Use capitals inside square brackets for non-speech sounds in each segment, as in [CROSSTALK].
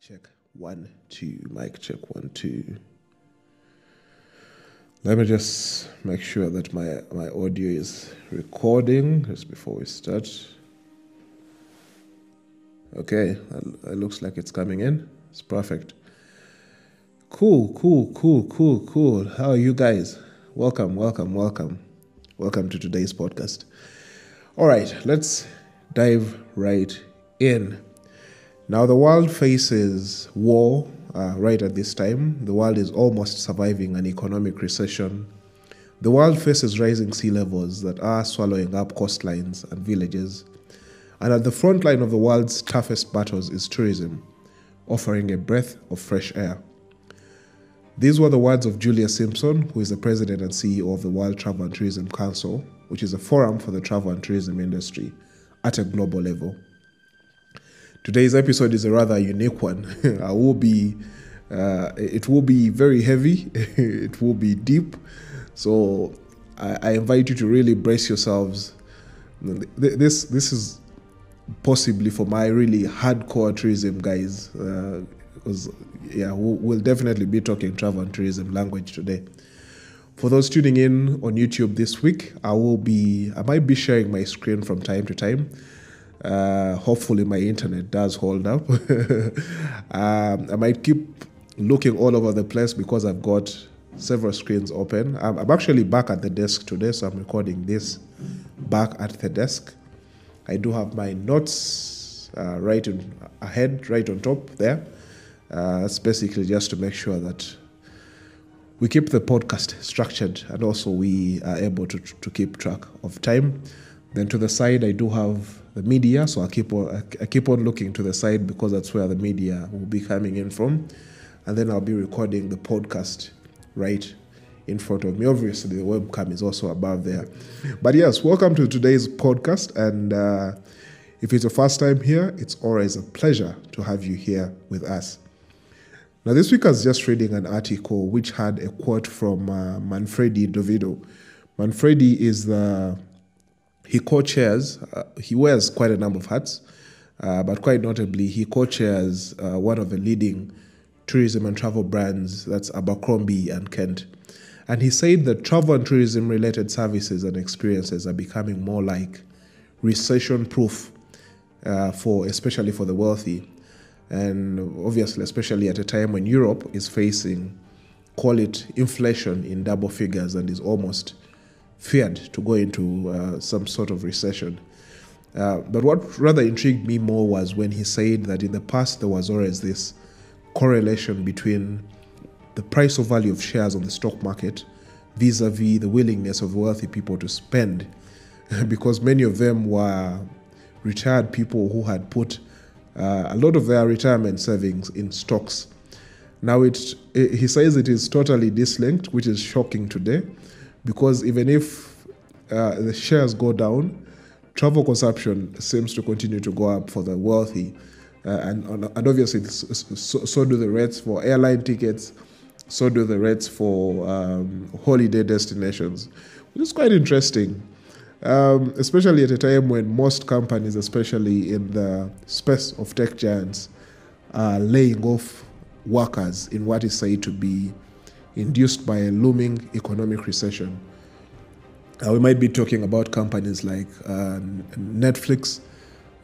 Check one, two. Mic check one, two. Let me just make sure that my, my audio is recording just before we start. Okay, that looks like it's coming in. It's perfect. Cool, cool, cool, cool, cool. How are you guys? Welcome, welcome, welcome. Welcome to today's podcast. All right, let's dive right in. Now, the world faces war uh, right at this time. The world is almost surviving an economic recession. The world faces rising sea levels that are swallowing up coastlines and villages. And at the front line of the world's toughest battles is tourism, offering a breath of fresh air. These were the words of Julia Simpson, who is the president and CEO of the World Travel and Tourism Council, which is a forum for the travel and tourism industry at a global level. Today's episode is a rather unique one. [LAUGHS] I will be, uh, it will be very heavy, [LAUGHS] it will be deep. So I, I, invite you to really brace yourselves. This this is possibly for my really hardcore tourism guys, because uh, yeah, we'll, we'll definitely be talking travel and tourism language today. For those tuning in on YouTube this week, I will be, I might be sharing my screen from time to time. Uh, hopefully, my internet does hold up. [LAUGHS] um, I might keep looking all over the place because I've got several screens open. I'm, I'm, actually back at the desk today, so I'm recording this back at the desk. I do have my notes uh, right in, ahead, right on top there. Uh, that's basically just to make sure that we keep the podcast structured and also we are able to, to keep track of time. Then to the side, I do have the media, so I keep on I keep on looking to the side because that's where the media will be coming in from, and then I'll be recording the podcast right in front of me. Obviously, the webcam is also above there. But yes, welcome to today's podcast, and uh, if it's your first time here, it's always a pleasure to have you here with us. Now, this week I was just reading an article which had a quote from uh, Manfredi d'Ovidio. Manfredi is the he co-chairs. Uh, he wears quite a number of hats, uh, but quite notably, he co-chairs uh, one of the leading tourism and travel brands. That's Abercrombie and Kent. And he said that travel and tourism related services and experiences are becoming more like recession proof uh, for especially for the wealthy and obviously especially at a time when Europe is facing call it inflation in double figures and is almost feared to go into uh, some sort of recession. Uh, but what rather intrigued me more was when he said that in the past there was always this correlation between the price of value of shares on the stock market vis-a-vis the willingness of wealthy people to spend [LAUGHS] because many of them were retired people who had put uh, a lot of their retirement savings in stocks. Now, it, he says it is totally dislinked, which is shocking today, because even if uh, the shares go down, travel consumption seems to continue to go up for the wealthy. Uh, and, and obviously, so, so, do the rates for airline tickets, so do the rates for um, holiday destinations, which is quite interesting um, especially at a time when most companies, especially in the space of tech giants, are laying off workers in what is said to be induced by a looming economic recession. Uh, we might be talking about companies like uh, Netflix.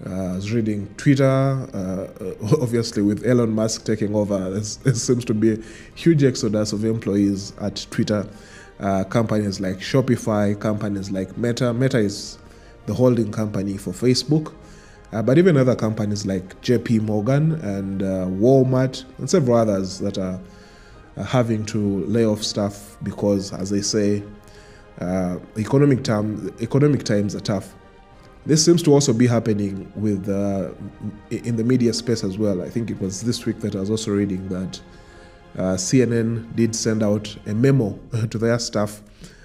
Uh, I was reading Twitter, uh, [LAUGHS] obviously with Elon Musk taking over. [LAUGHS] there seems to be a huge exodus of employees at Twitter uh, companies like Shopify, companies like Meta. Meta is the holding company for Facebook, uh, but even other companies like JP Morgan and uh, Walmart and several others that are having to lay off staff because, as they say, uh, economic, term, economic times are tough. This seems to also be happening with uh, in the media space as well. I think it was this week that I was also reading that uh, CNN did send out a memo [LAUGHS] to their staff.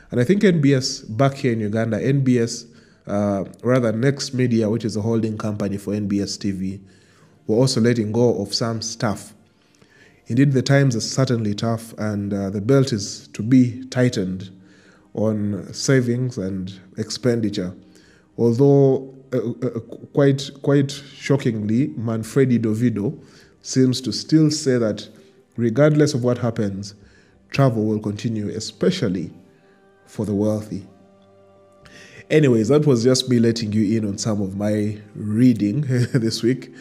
And I think NBS back here in Uganda, NBS, uh, rather Next Media, which is a holding company for NBS TV, were also letting go of some staff. Indeed, the times are certainly tough, and uh, the belt is to be tightened on savings and expenditure. Although, uh, uh, quite quite shockingly, Manfredi d'Ovidio seems to still say that regardless of what happens, travel will continue, especially for the wealthy. Anyways, that was just me letting you in on some of my reading [LAUGHS] this week.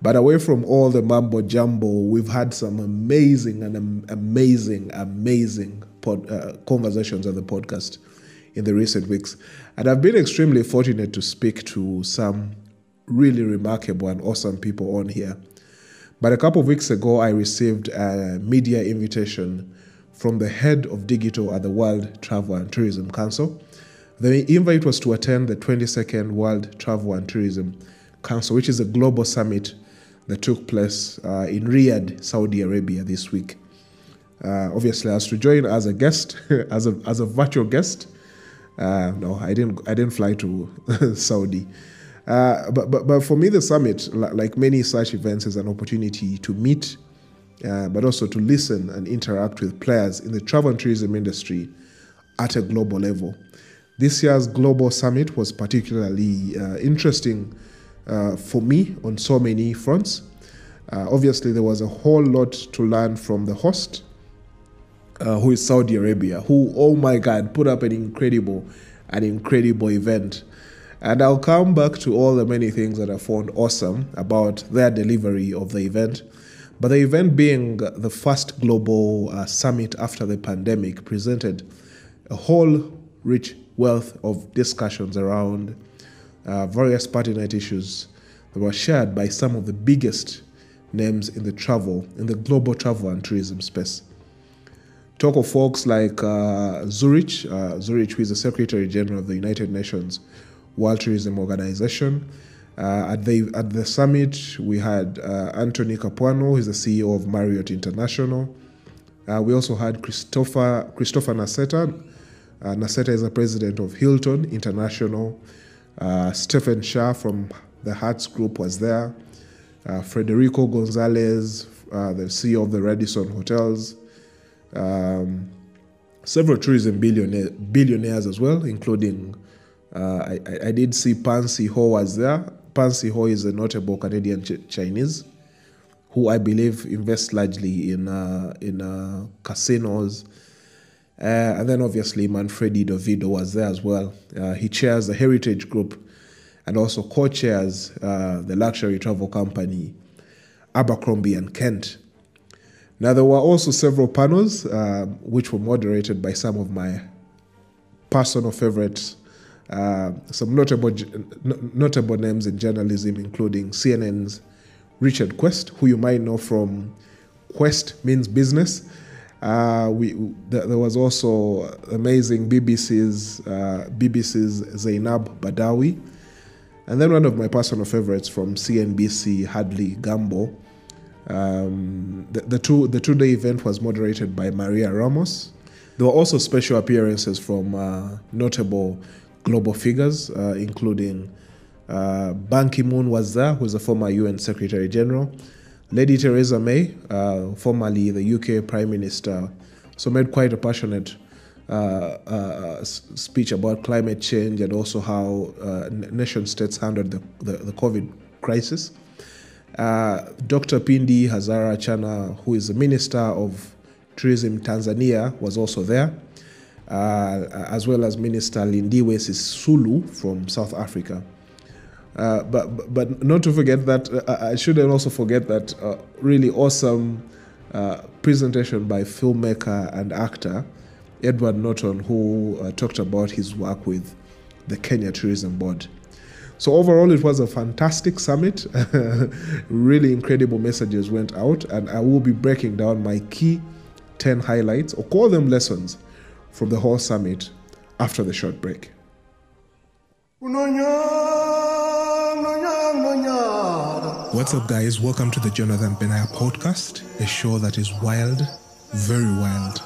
But away from all the mambo jumbo, we've had some amazing and amazing, amazing pod, uh, conversations on the podcast in the recent weeks. And I've been extremely fortunate to speak to some really remarkable and awesome people on here. But a couple of weeks ago, I received a media invitation from the head of digital at the World Travel and Tourism Council. The invite was to attend the 22nd World Travel and Tourism Council, which is a global summit that took place uh, in Riyadh, Saudi Arabia this week. Uh, obviously, I was to join as a guest, [LAUGHS] as a as a virtual guest. Uh, no, I didn't. I didn't fly to [LAUGHS] Saudi. Uh, but, but, but for me, the summit, like many such events, is an opportunity to meet, uh, but also to listen and interact with players in the travel and tourism industry at a global level. This year's global summit was particularly uh, interesting uh, for me on so many fronts. Uh, obviously, there was a whole lot to learn from the host, who is Saudi Arabia, who, oh my God, put up an incredible, an incredible event. And I'll come back to all the many things that I found awesome about their delivery of the event. But the event being the first global uh, summit after the pandemic presented a whole rich wealth of discussions around uh, various pertinent issues that were shared by some of the biggest names in the travel, in the global travel and tourism space. Talk of folks like uh, Zurab, uh, Zurab, who is the Secretary General of the United Nations, World Tourism Organization. Uh, at the at the summit, we had uh, Anthony Capuano, who's the CEO of Marriott International. Uh, we also had Christopher Christopher Nassetta. Uh, Nassetta is the president of Hilton International. Uh, Stephen Scherr from the Hertz Group was there. Uh, Federico Gonzalez, the CEO of the Radisson Hotels. Um, several tourism billionaire, billionaires as well, including uh, I, I did see Pansy Ho was there. Pansy Ho is a notable Canadian ch- Chinese who I believe invests largely in uh, in uh, casinos. Uh, and then obviously Manfredi d'Ovidio was there as well. Uh, he chairs the Heritage Group and also co-chairs uh, the luxury travel company Abercrombie and Kent. Now there were also several panels which were moderated by some of my personal favorites uh, some notable notable names in journalism, including CNN's Richard Quest, who you might know from Quest means business. Uh, we th- there was also amazing BBC's uh, BBC's Zeinab Badawi, and then one of my personal favorites from CNBC, Hadley Gamble. Um, the, the two the day event was moderated by Maria Ramos. There were also special appearances from uh, notable global figures, uh, including uh, Ban Ki moon was there, who's a former UN Secretary General. Lady Theresa May, uh, formerly the UK Prime Minister, so made quite a passionate uh, uh, speech about climate change and also how uh, nation states handled the, the, the COVID crisis. Dr. Pindi Hazara Chana, who is the Minister of Tourism Tanzania, was also there uh, as well as Minister Lindiwe Sisulu from South Africa. Uh, but but not to forget that uh, I shouldn't also forget that uh, really awesome uh, presentation by filmmaker and actor Edward Norton, who uh, talked about his work with the Kenya Tourism Board. So overall, it was a fantastic summit. [LAUGHS] really incredible messages went out, and I will be breaking down my key ten highlights or call them lessons from the whole summit after the short break. What's up, guys? Welcome to the Jonathan Benaiah podcast, a show that is wild, very wild.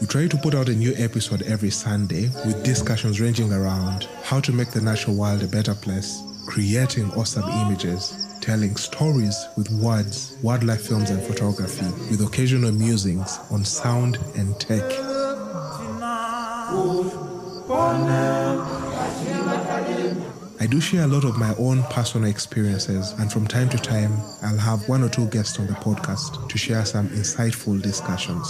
We try to put out a new episode every Sunday with discussions ranging around how to make the natural world a better place, creating awesome images, telling stories with words, wildlife films, and photography, with occasional musings on sound and tech. I do share a lot of my own personal experiences, and from time to time, I'll have one or two guests on the podcast to share some insightful discussions.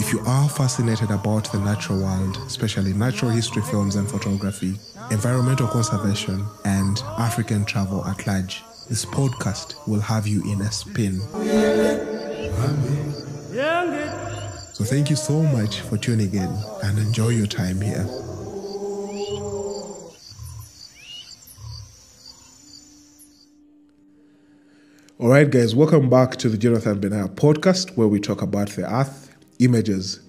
If you are fascinated about the natural world, especially natural history films and photography, environmental conservation, and African travel at large, this podcast will have you in a spin. So thank you so much for tuning in and enjoy your time here. All right, guys, welcome back to the Jonathan Benaiah podcast where we talk about the earth, images,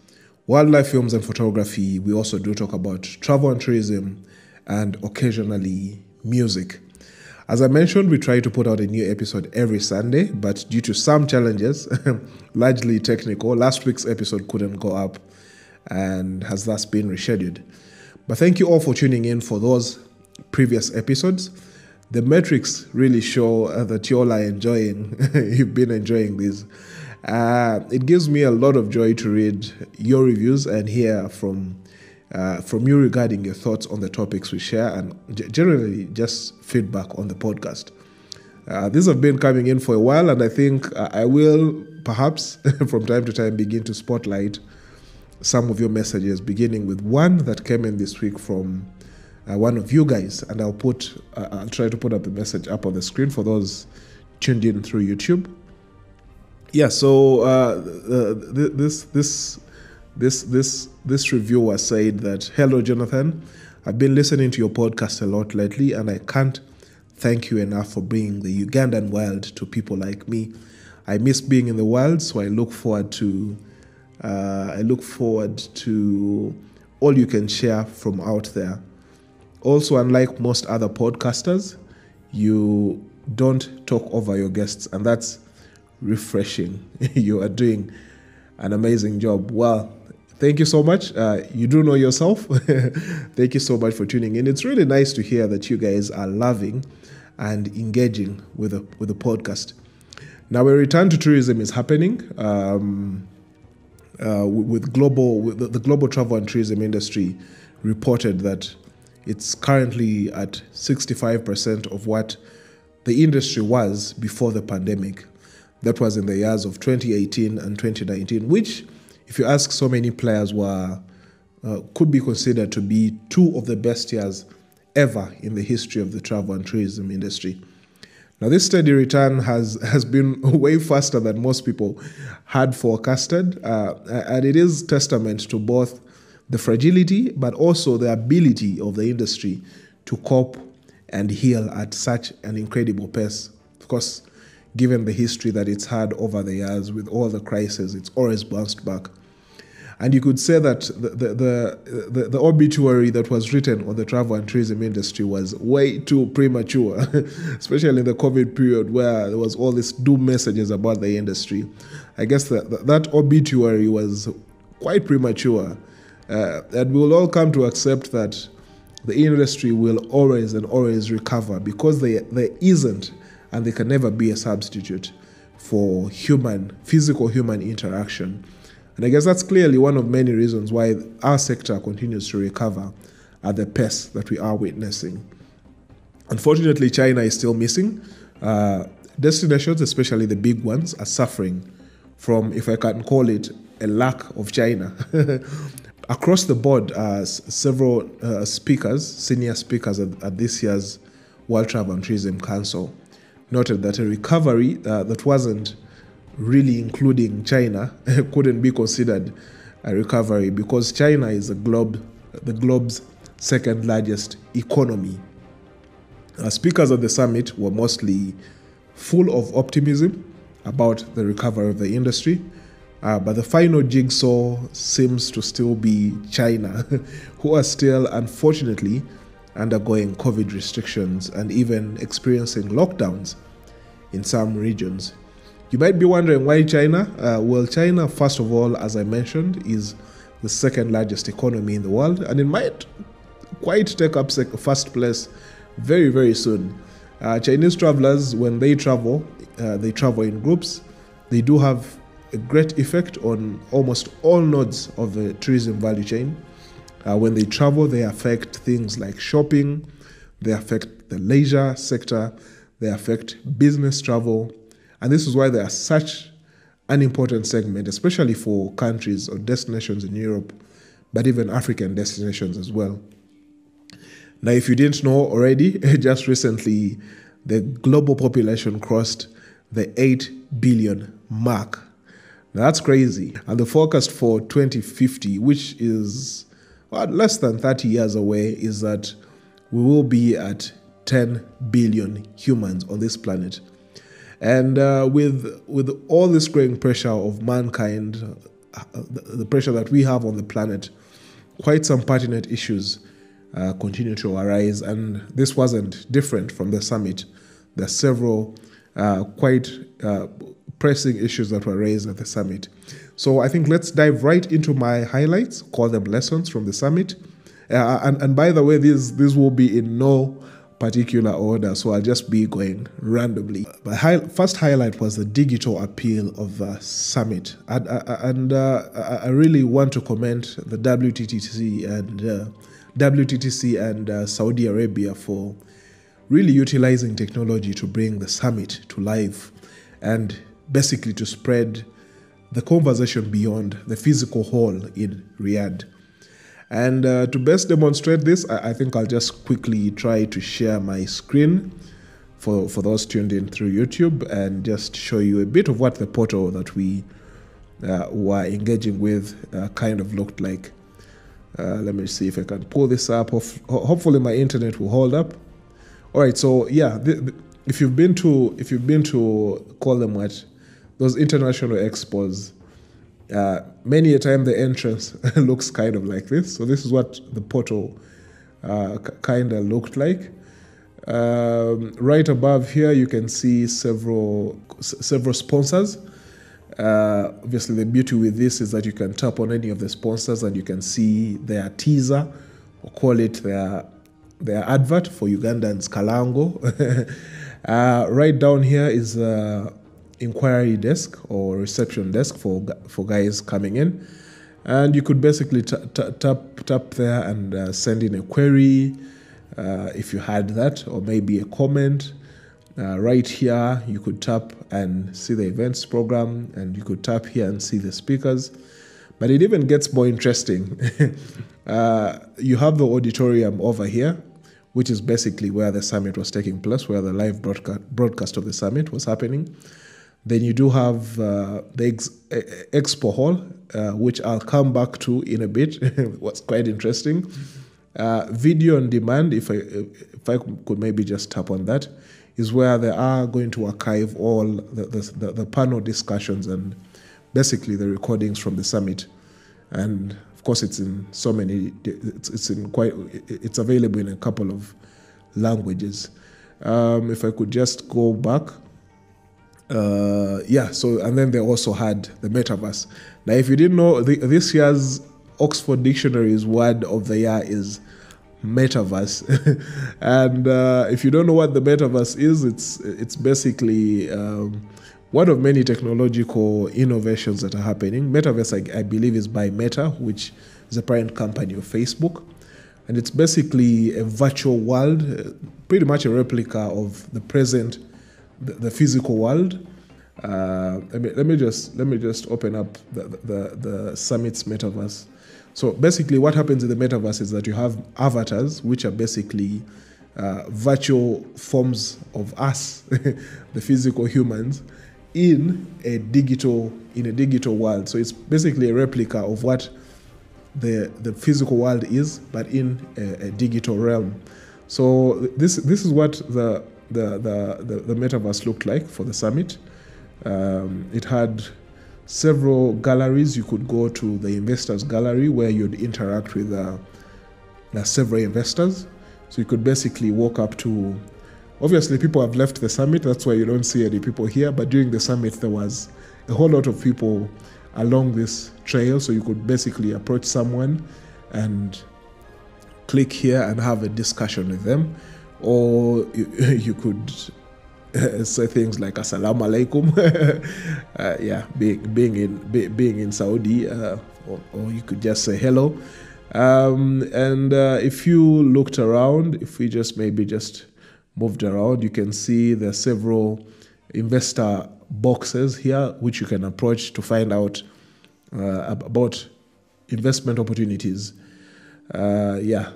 wildlife films, and photography. We also do talk about travel and tourism and occasionally music. As I mentioned, we try to put out a new episode every Sunday, but due to some challenges, [LAUGHS] largely technical, last week's episode couldn't go up and has thus been rescheduled. But thank you all for tuning in for those previous episodes the metrics really show uh, that you all are enjoying, [LAUGHS] you've been enjoying these. Uh, it gives me a lot of joy to read your reviews and hear from uh, from you regarding your thoughts on the topics we share and generally just feedback on the podcast. Uh, these have been coming in for a while, and I think uh, I will perhaps [LAUGHS] from time to time begin to spotlight some of your messages, beginning with one that came in this week from uh, one of you guys, and I'll put uh, I'll try to put up the message up on the screen for those tuned in through YouTube. Yeah, so uh, this this this this this reviewer said that hello Jonathan, I've been listening to your podcast a lot lately, and I can't thank you enough for bringing the Ugandan wild to people like me. I miss being in the wild, so I look forward to uh, I look forward to all you can share from out there. Also, unlike most other podcasters, you don't talk over your guests, and that's refreshing. [LAUGHS] you are doing an amazing job. Well, thank you so much. Uh, you do know yourself. [LAUGHS] thank you so much for tuning in. It's really nice to hear that you guys are loving and engaging with the, with the podcast. Now, a return to tourism is happening. Um, uh, with global, with the, the global travel and tourism industry reported that it's currently at 65% of what the industry was before the pandemic. That was in the years of 2018 and 2019, which, if you ask so many players, were uh, could be considered to be two of the best years ever in the history of the travel and tourism industry. Now, this steady return has, has been [LAUGHS] way faster than most people had forecasted, uh, and it is testament to both the fragility, but also the ability of the industry to cope and heal at such an incredible pace. Of course, given the history that it's had over the years with all the crises, it's always bounced back. And you could say that the, the, the, the, the obituary that was written on the travel and tourism industry was way too premature, [LAUGHS] especially in the COVID period where there was all these doom messages about the industry. I guess that, that obituary was quite premature uh, and we will all come to accept that the industry will always and always recover because there, there isn't and there can never be a substitute for human, physical human interaction. And I guess that's clearly one of many reasons why our sector continues to recover at the pace that we are witnessing. Unfortunately, China is still missing. Uh, destinations, especially the big ones, are suffering from, if I can call it, a lack of China. [LAUGHS] across the board, uh, several uh, speakers, senior speakers at, at, this year's World Travel and Tourism Council, noted that a recovery uh, that wasn't really including China [LAUGHS] couldn't be considered a recovery because China is the globe, the globe's second largest economy. Uh, speakers at the summit were mostly full of optimism about the recovery of the industry uh, but the final jigsaw seems to still be China, [LAUGHS] who are still, unfortunately, undergoing COVID restrictions and even experiencing lockdowns in some regions. You might be wondering why China? Uh, well, China, first of all, as I mentioned, is the second largest economy in the world, and it might quite take up first place very, very soon. Uh, Chinese travelers, when they travel, they travel in groups. They do have a great effect on almost all nodes of the tourism value chain. Uh, when they travel, they affect things like shopping, they affect the leisure sector, they affect business travel. And this is why they are such an important segment, especially for countries or destinations in Europe, but even African destinations as well. Now, if you didn't know already, [LAUGHS] just recently the global population crossed the 8 billion mark. That's crazy. And the forecast for 2050, which is well, less than 30 years away, is that we will be at 10 billion humans on this planet. And uh, with, with all this growing pressure of mankind, uh, the, the, pressure that we have on the planet, quite some pertinent issues uh, continue to arise. And this wasn't different from the summit. There are several uh, quite uh, pressing issues that were raised at the summit. So I think let's dive right into my highlights, call them lessons from the summit. Uh, and, and by the way, this, this will be in no particular order, so I'll just be going randomly. My high, first highlight was the digital appeal of the summit, and, uh, and uh, I really want to commend the WTTC and uh, WTTC and uh, Saudi Arabia for really utilizing technology to bring the summit to life and basically to spread the conversation beyond the physical hall in Riyadh. And uh, to best demonstrate this, I, I, think I'll just quickly try to share my screen for, for those tuned in through YouTube and just show you a bit of what the portal that we uh, were engaging with uh, kind of looked like. Uh, let me see if I can pull this up. Hopefully my internet will hold up. All right, so yeah, the, the, if you've been to if you've been to call them what those international expos, uh, many a time the entrance [LAUGHS] looks kind of like this. So this is what the portal uh, kind of looked like. Um, right above here, you can see several several sponsors. Uh, obviously, the beauty with this is that you can tap on any of the sponsors and you can see their teaser, or call it their their advert for Ugandan's Kalango. [LAUGHS] uh, right down here is uh, inquiry desk or reception desk for for guys coming in, and you could basically t- t- tap tap there and uh, send in a query uh, if you had that, or maybe a comment. Uh, right here, you could tap and see the events program, and you could tap here and see the speakers. But it even gets more interesting. [LAUGHS] Uh, you have the auditorium over here, which is basically where the summit was taking place, where the live broadcast, broadcast of the summit was happening. Then you do have uh, the ex- expo hall, uh, which I'll come back to in a bit. [LAUGHS] What's quite interesting. Uh, video on demand, if I if I could maybe just tap on that, is where they are going to archive all the, the, the panel discussions and basically the recordings from the summit. And of course, it's in so many. It's, it's in quite. It's available in a couple of languages. Um, if I could just go back uh, yeah, so and then they also had the metaverse. Now, if you didn't know, the, this year's Oxford Dictionary's word of the year is metaverse, [LAUGHS] and uh, if you don't know what the metaverse is, it's it's basically um, one of many technological innovations that are happening. Metaverse, I, I believe, is by Meta, which is a parent company of Facebook, and it's basically a virtual world, uh, pretty much a replica of the present the, the physical world. Uh, let me let me just let me just open up the, the the summit's metaverse. So basically, what happens in the metaverse is that you have avatars, which are basically uh, virtual forms of us, [LAUGHS] the physical humans, in a digital in a digital world. So it's basically a replica of what the the physical world is, but in a, a digital realm. So this this is what the the, the, the, the metaverse looked like for the summit. Um, it had several galleries. You could go to the investors gallery where you'd interact with uh, several investors. So you could basically walk up to. Obviously, people have left the summit. That's why you don't see any people here. But during the summit, there was a whole lot of people along this trail. So you could basically approach someone and click here and have a discussion with them or [LAUGHS] you, could uh, say things like assalamu alaikum [LAUGHS] uh, yeah being, being in be, being in saudi uh, or, or, you could just say hello Um, and uh, if you looked around, if we just maybe just moved around, you can see there are several investor boxes here which you can approach to find out uh, about investment opportunities. Yeah,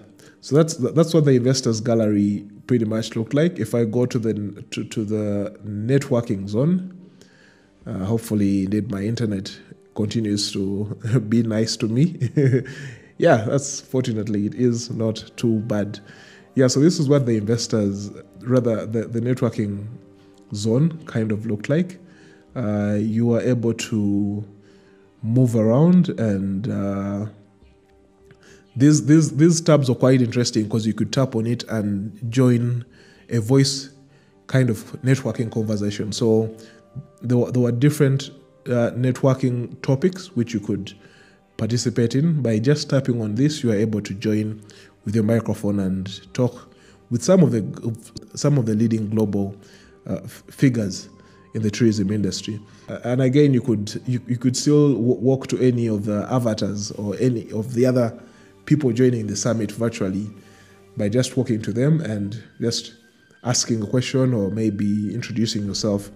so that's that's what the investors gallery pretty much looked like. If I go to the to, to the networking zone, uh, hopefully, indeed, my internet continues to [LAUGHS] be nice to me. [LAUGHS] yeah, that's fortunately it is not too bad. Yeah, so this is what the investors, rather the, the networking zone kind of looked like. Uh, you are able to move around and uh, these, these, these tabs are quite interesting because you could tap on it and join a voice kind of networking conversation. So there were, there were different uh, networking topics which you could participate in. By just tapping on this, you are able to join with your microphone and talk with some of the some of the leading global uh, figures in the tourism industry. Uh, and again, you could you, you could still w- walk to any of the avatars or any of the other people joining the summit virtually by just walking to them and just asking a question or maybe introducing yourself,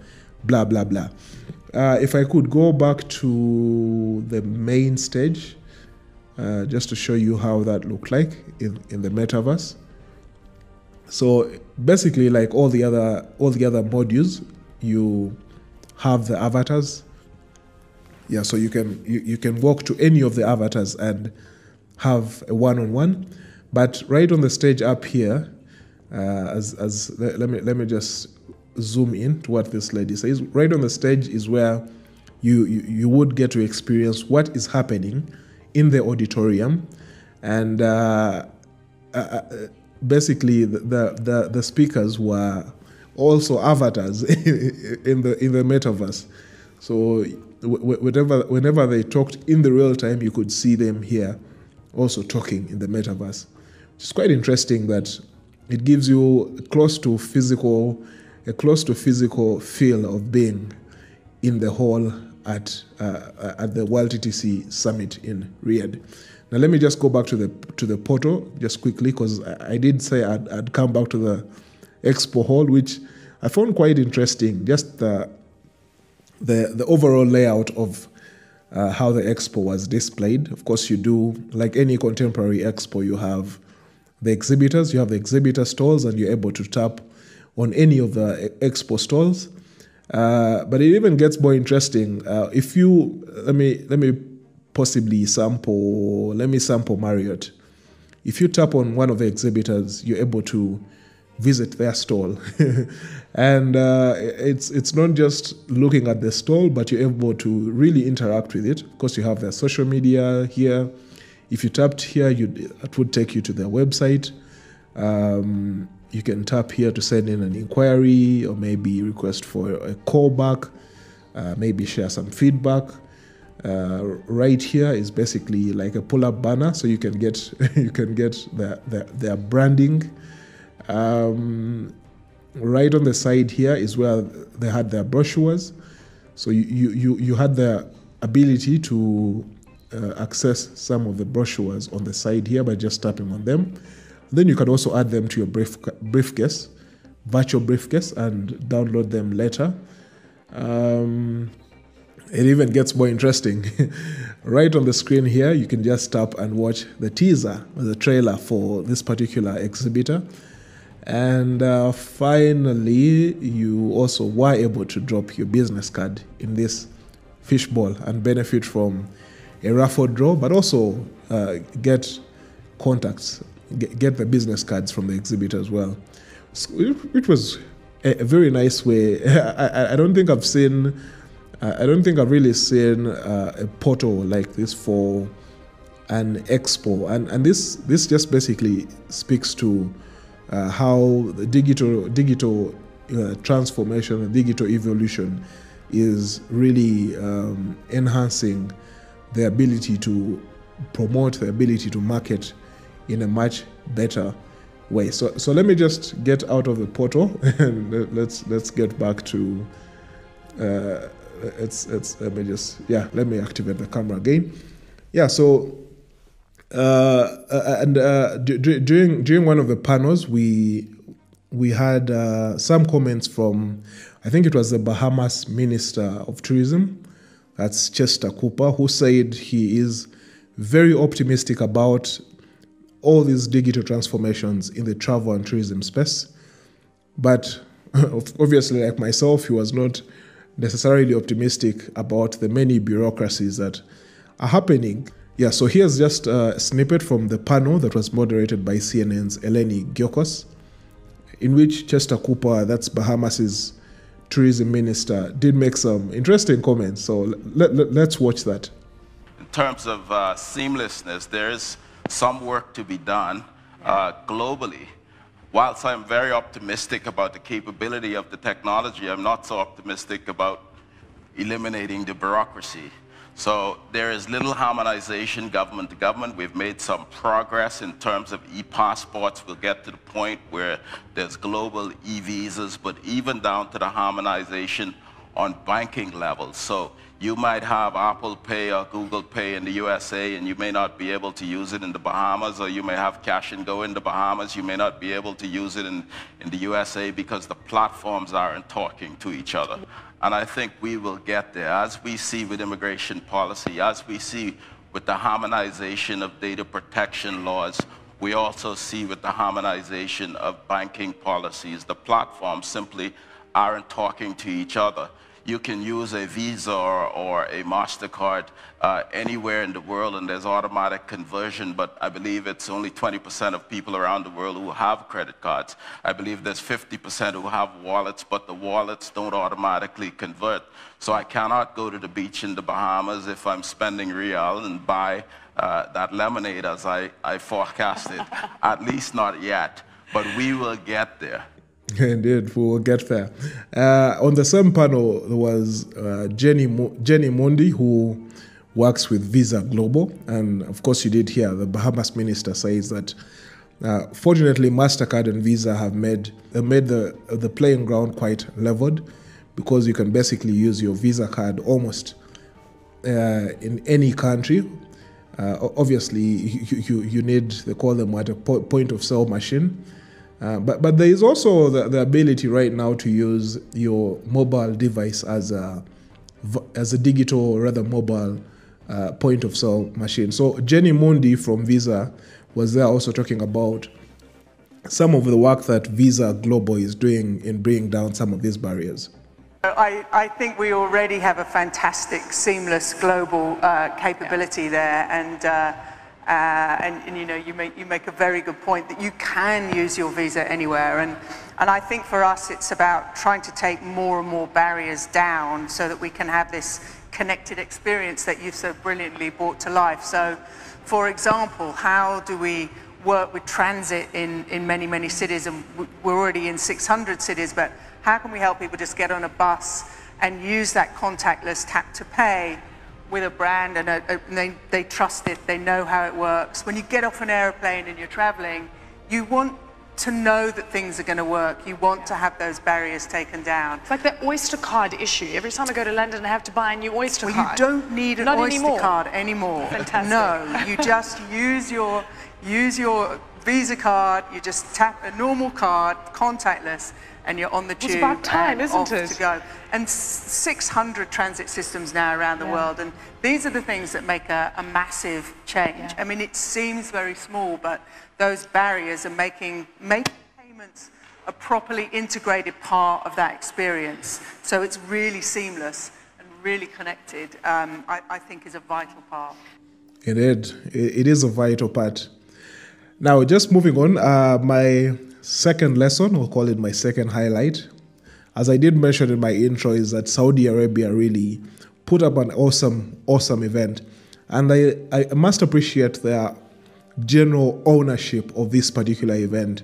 blah blah blah. Uh, if I could go back to the main stage, uh, just to show you how that looked like in, in the metaverse. So basically, like all the other all the other modules, you have the avatars. Yeah, so you can you, you can walk to any of the avatars and have a one-on-one. But right on the stage up here, uh, as as let me let me just zoom in to what this lady says. Right on the stage is where you, you, you would get to experience what is happening in the auditorium. And uh, uh, uh basically, the, the, the speakers were also avatars [LAUGHS] in the, in the metaverse. So whenever, whenever they talked in the real time, you could see them here also talking in the metaverse. It's quite interesting that it gives you close to physical a close to physical feel of being in the hall at uh, at the World TTC Summit in Riyadh. Now let me just go back to the to the portal just quickly because I, I, did say I'd, I'd, come back to the expo hall, which I found quite interesting. Just the the the overall layout of uh, how the expo was displayed. Of course, you do like any contemporary expo, you have the exhibitors, you have the exhibitor stalls, and you're able to tap on any of the expo stalls. Uh, but it even gets more interesting. Uh, if you let me let me possibly sample let me sample Marriott. If you tap on one of the exhibitors, you're able to visit their stall, [LAUGHS] and uh, it's it's not just looking at the stall, but you're able to really interact with it. Of course, you have their social media here. If you tapped here, you it would take you to their website. Um, you can tap here to send in an inquiry or maybe request for a callback, uh, maybe share some feedback. Uh, right here is basically like a pull-up banner, so you can get [LAUGHS] you can get their their, their branding. Um, right on the side here is where they had their brochures, so you you you had the ability to uh, access some of the brochures on the side here by just tapping on them. Then you can also add them to your brief, briefcase, virtual briefcase, and download them later. Um, it even gets more interesting. [LAUGHS] right on the screen here, you can just tap and watch the teaser, the trailer for this particular exhibitor. And uh, finally, you also were able to drop your business card in this fishbowl and benefit from a raffle draw, but also uh, get contacts get, the business cards from the exhibit as well, which was a, a very nice way. [LAUGHS] I, I, don't think I've seen, I don't think I've really seen uh, a portal like this for an expo, and and this this just basically speaks to uh, how the digital digital uh, transformation, and digital evolution, is really um, enhancing the ability to promote the ability to market in a much better way. So, so let me just get out of the portal [LAUGHS] and let's let's get back to. Uh, it's it's let me just yeah let me activate the camera again. Yeah, so Uh, and uh, during during one of the panels, we we had uh, some comments from, I think it was the Bahamas Minister of Tourism, that's Chester Cooper, who said he is very optimistic about all these digital transformations in the travel and tourism space. But [LAUGHS] obviously, like myself, he was not necessarily optimistic about the many bureaucracies that are happening yeah, so here's just a snippet from the panel that was moderated by CNN's Eleni Giokos, in which Chester Cooper, that's Bahamas's tourism minister, did make some interesting comments. So let, let, us watch that. In terms of uh, seamlessness, there is some work to be done uh, globally. Whilst I'm very optimistic about the capability of the technology, I'm not so optimistic about eliminating the bureaucracy. So there is little harmonization government to government. We've made some progress in terms of e-passports. We'll get to the point where there's global e-visas, but even down to the harmonization on banking levels. So you might have Apple Pay or Google Pay in the USA and you may not be able to use it in the Bahamas, or you may have cash and go in the Bahamas. You may not be able to use it in, in the USA because the platforms aren't talking to each other. And I think we will get there, as we see with immigration policy, as we see with the harmonization of data protection laws, we also see with the harmonization of banking policies. The platforms simply aren't talking to each other you can use a Visa or, or a MasterCard uh, anywhere in the world and there's automatic conversion, but I believe it's only 20% of people around the world who have credit cards. I believe there's 50% who have wallets, but the wallets don't automatically convert. So I cannot go to the beach in the Bahamas if I'm spending real and buy uh, that lemonade as I, I forecasted. [LAUGHS] At least not yet, but we will get there. [LAUGHS] Indeed, we will get there. Uh, on the same panel, there was uh, Jenny Mo- Jeni Mundy, who works with Visa Global, and of course, you did hear the Bahamas minister says that. Uh, fortunately, Mastercard and Visa have made uh, made the the playing ground quite leveled, because you can basically use your Visa card almost uh, in any country. Uh, obviously, you, you, you need they call them at a po- point of sale machine uh, but, but there is also the, the ability right now to use your mobile device as a, as a digital or rather mobile uh, point of sale machine. So Jeni Mundy from Visa was there also talking about some of the work that Visa Global is doing in bringing down some of these barriers. I, I think we already have a fantastic, seamless global uh, capability yeah. there, and uh, uh, and, and, you know, you make, you make a very good point that you can use your visa anywhere. And, and I think for us, it's about trying to take more and more barriers down so that we can have this connected experience that you've so brilliantly brought to life. So, for example, how do we work with transit in, in many, many cities? And we're already in 600 cities, but how can we help people just get on a bus and use that contactless tap to pay with a brand and, a, a, and they, they trust it, they know how it works. When you get off an aeroplane and you're traveling, you want to know that things are going to work. You want to have those barriers taken down. It's like the Oyster card issue. Every time I go to London, I have to buy a new Oyster well, card. you don't need an Not Oyster anymore. card anymore. Fantastic. No, you just use your use your Visa card. You just tap a normal card, contactless, and you're on the tube. It's about time, isn't off it? To go. And 600 transit systems now around the yeah. world, and these are the things that make a, a massive change. Yeah. I mean, it seems very small, but those barriers are making making payments a properly integrated part of that experience. So it's really seamless and really connected. Um, I, I think is a vital part. Indeed, it is a vital part. Now, just moving on, uh, my second lesson, we'll call it my second highlight, as I did mention in my intro, is that Saudi Arabia really put up an awesome, awesome event. And I, I must appreciate their general ownership of this particular event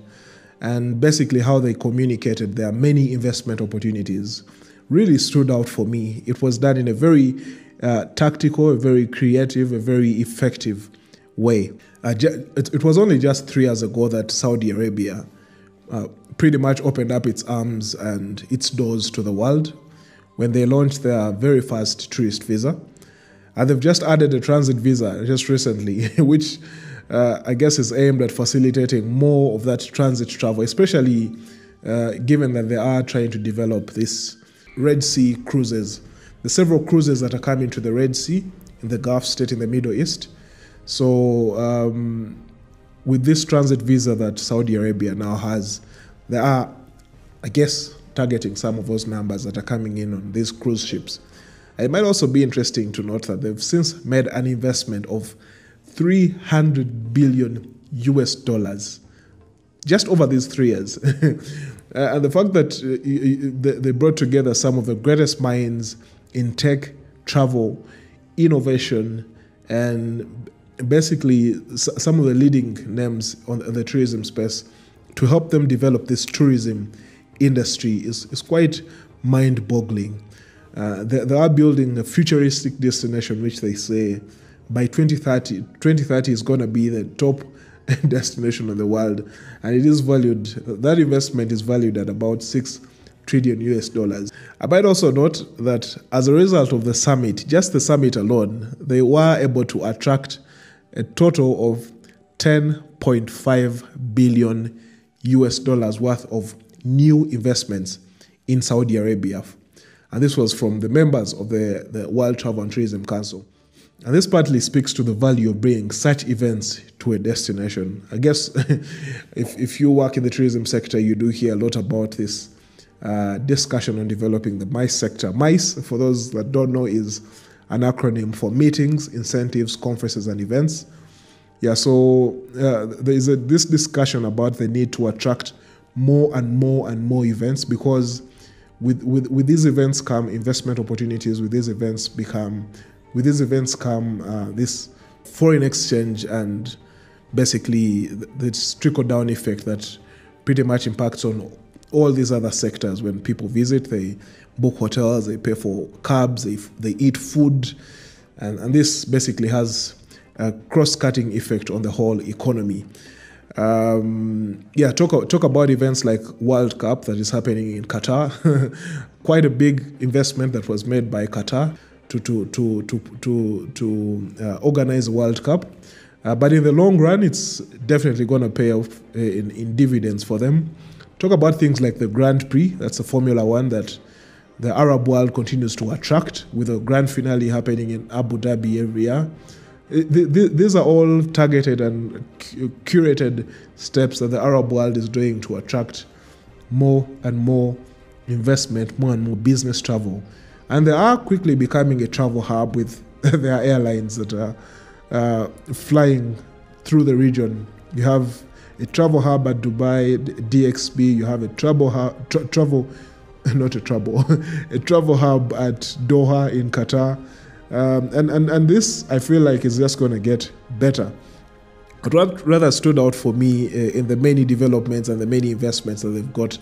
and basically how they communicated their many investment opportunities really stood out for me. It was done in a very uh, tactical, a very creative, a very effective way. Uh, it was only just three years ago that Saudi Arabia uh, pretty much opened up its arms and its doors to the world when they launched their very first tourist visa. And they've just added a transit visa just recently, [LAUGHS] which uh, I guess, is aimed at facilitating more of that transit travel, especially uh, given that they are trying to develop this Red Sea cruises. There's several cruises that are coming to the Red Sea in the Gulf state in the Middle East. So, um, with this transit visa that Saudi Arabia now has, there are, I guess, targeting some of those numbers that are coming in on these cruise ships. It might also be interesting to note that they've since made an investment of 300 billion US dollars just over these three years. [LAUGHS] Uh, and the fact that uh, they brought together some of the greatest minds in tech, travel, innovation, and basically some of the leading names on the tourism space to help them develop this tourism industry is, is quite mind boggling. Uh, they, they, are building a futuristic destination, which they say by 2030, 2030 is going to be the top [LAUGHS] destination in the world, and it is valued. That investment is valued at about six trillion US dollars. I might also note that as a result of the summit, just the summit alone, they were able to attract a total of 10.5 billion US dollars worth of new investments in Saudi Arabia. And this was from the members of the, the World Travel and Tourism Council. And this partly speaks to the value of bringing such events to a destination. I guess [LAUGHS] if, if you work in the tourism sector, you do hear a lot about this uh, discussion on developing the MICE sector. MICE, for those that don't know, is an acronym for meetings, incentives, conferences, and events. Yeah, so uh, there is a, this discussion about the need to attract more and more and more events because with, with, with these events come investment opportunities, with these events become with these events come uh, this foreign exchange and basically this trickle down effect that pretty much impacts on all these other sectors. When people visit, they book hotels, they pay for cabs, they, they eat food, and, and this basically has a cross cutting effect on the whole economy. Um, yeah, talk talk about events like World Cup that is happening in Qatar. [LAUGHS] Quite a big investment that was made by Qatar to to to to to, to uh, organize World Cup. Uh, but in the long run, it's definitely going to pay off uh, in, in dividends for them. Talk about things like the Grand Prix. That's a Formula One that the Arab world continues to attract, with a grand finale happening in Abu Dhabi every year. Uh, these are all targeted and curated steps that the Arab world is doing to attract more and more investment, more and more business travel and they are quickly becoming a travel hub with [LAUGHS] their airlines that are uh, flying through the region. You have a travel hub at Dubai, DXB. You have a travel hub, tra- travel, [LAUGHS] not a travel, a travel hub at Doha in Qatar, um, and and and this I feel like is just going to get better. What rather stood out for me uh, in the many developments and the many investments that they've got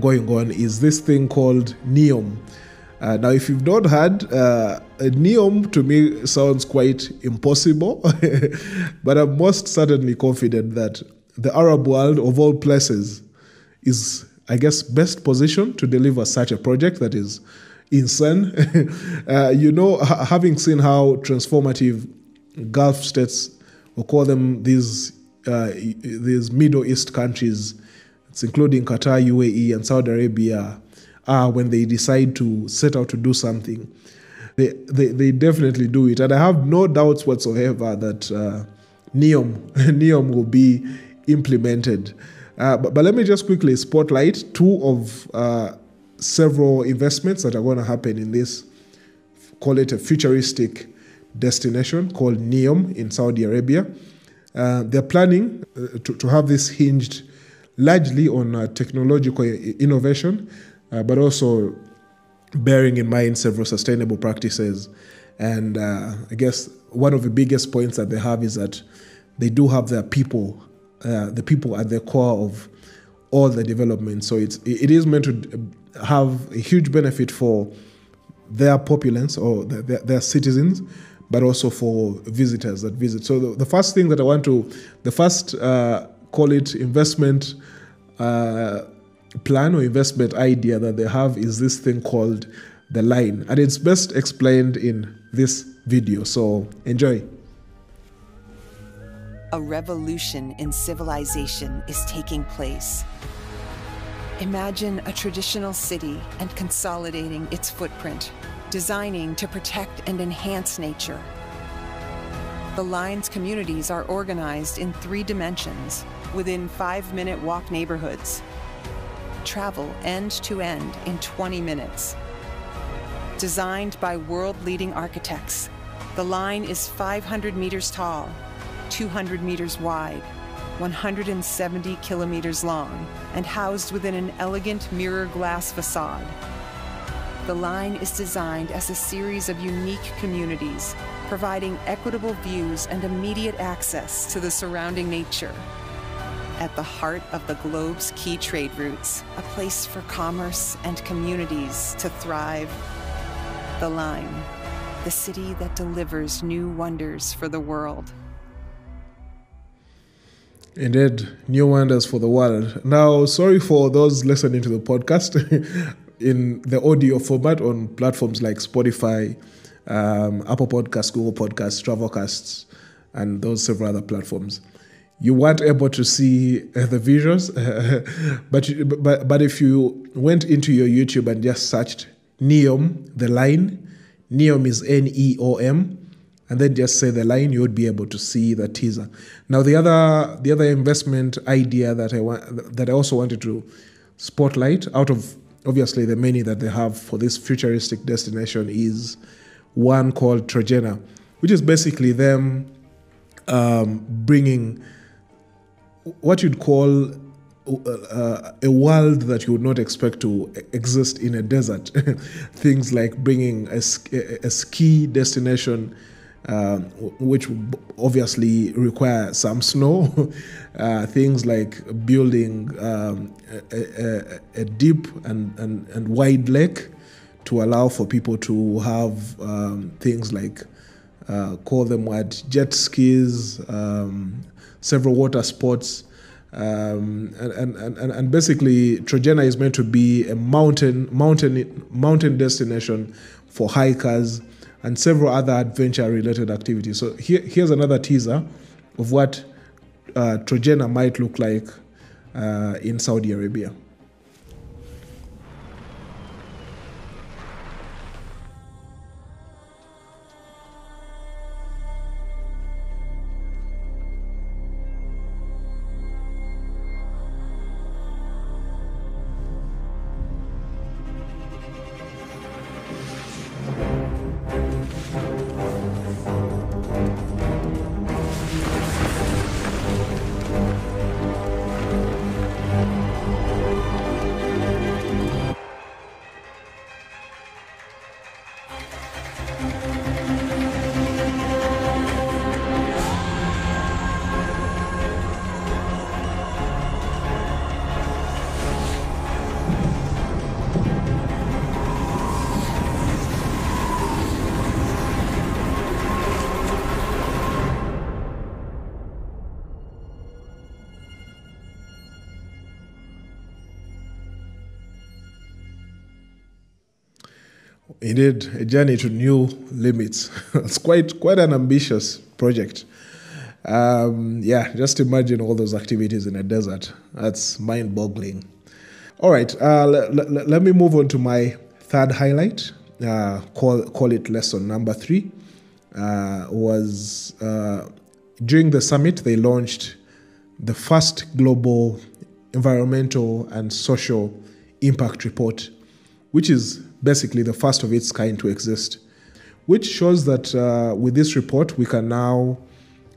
going on is this thing called NEOM. Uh, now, if you've not heard, uh, NEOM to me sounds quite impossible, [LAUGHS] but I'm most certainly confident that the Arab world, of all places, is, I guess, best positioned to deliver such a project that is insane. [LAUGHS] uh, you know, ha- having seen how transformative Gulf states, or call them these uh, these Middle East countries, it's including Qatar, UAE, and Saudi Arabia are when they decide to set out to do something. They, they, they definitely do it. And I have no doubts whatsoever that uh, NEOM, [LAUGHS] NEOM will be implemented. Uh, but, but, let me just quickly spotlight two of uh, several investments that are going to happen in this, call it a futuristic destination called NEOM in Saudi Arabia. Uh, they're planning uh, to, to have this hinged largely on uh, technological innovation uh, but also bearing in mind several sustainable practices. And I guess one of the biggest points that they have is that they do have their people, uh, the people at the core of all the development. So it's it is meant to have a huge benefit for their populace or their, their citizens, but also for visitors that visit. So the, the first thing that I want to, the first uh, call it investment uh, plan or investment idea that they have is this thing called the line. And it's best explained in this video. So enjoy. A revolution in civilization is taking place. Imagine a traditional city and consolidating its footprint, designing to protect and enhance nature. The line's communities are organized in three dimensions within five minute walk neighborhoods. Travel end to end in 20 minutes. Designed by world leading architects, the line is 500 meters tall, 200 meters wide, 170 kilometers long, and housed within an elegant mirror glass facade. The line is designed as a series of unique communities, providing equitable views and immediate access to the surrounding nature. At the heart of the globe's key trade routes, a place for commerce and communities to thrive. The Line, the city that delivers new wonders for the world. Indeed, new wonders for the world. Now, sorry for those listening to the podcast [LAUGHS] in the audio format on platforms like Spotify, um, Apple Podcasts, Google Podcasts, Travelcasts, and those several other platforms. You weren't able to see uh, the visuals, [LAUGHS] but, but but if you went into your YouTube and just searched Neom, the line, Neom is N E O M, and then just say the line, you would be able to see the teaser. Now, the other the other investment idea that I want that I also wanted to spotlight out of obviously the many that they have for this futuristic destination is one called Trojena, which is basically them um, bringing what you'd call uh, a world that you would not expect to exist in a desert. [LAUGHS] Things like bringing a, a ski destination uh, which obviously require some snow. [LAUGHS] Uh, things like building um, a, a, a, deep and, and, and wide lake to allow for people to have um, things like uh, call them what jet skis, um, several water sports. Um, and, and, and, and basically Trojena is meant to be a mountain mountain mountain destination for hikers and several other adventure related activities. So here, here's another teaser of what uh, Trojena might look like uh, in Saudi Arabia. Indeed, a journey to new limits. [LAUGHS] it's quite quite an ambitious project. Um, yeah, just imagine all those activities in a desert. That's mind-boggling. All right, uh, l- l- let me move on to my third highlight. Uh, call call it lesson number three. Uh, was uh, during the summit they launched the first global environmental and social impact report, which is basically the first of its kind to exist, which shows that uh, with this report we can now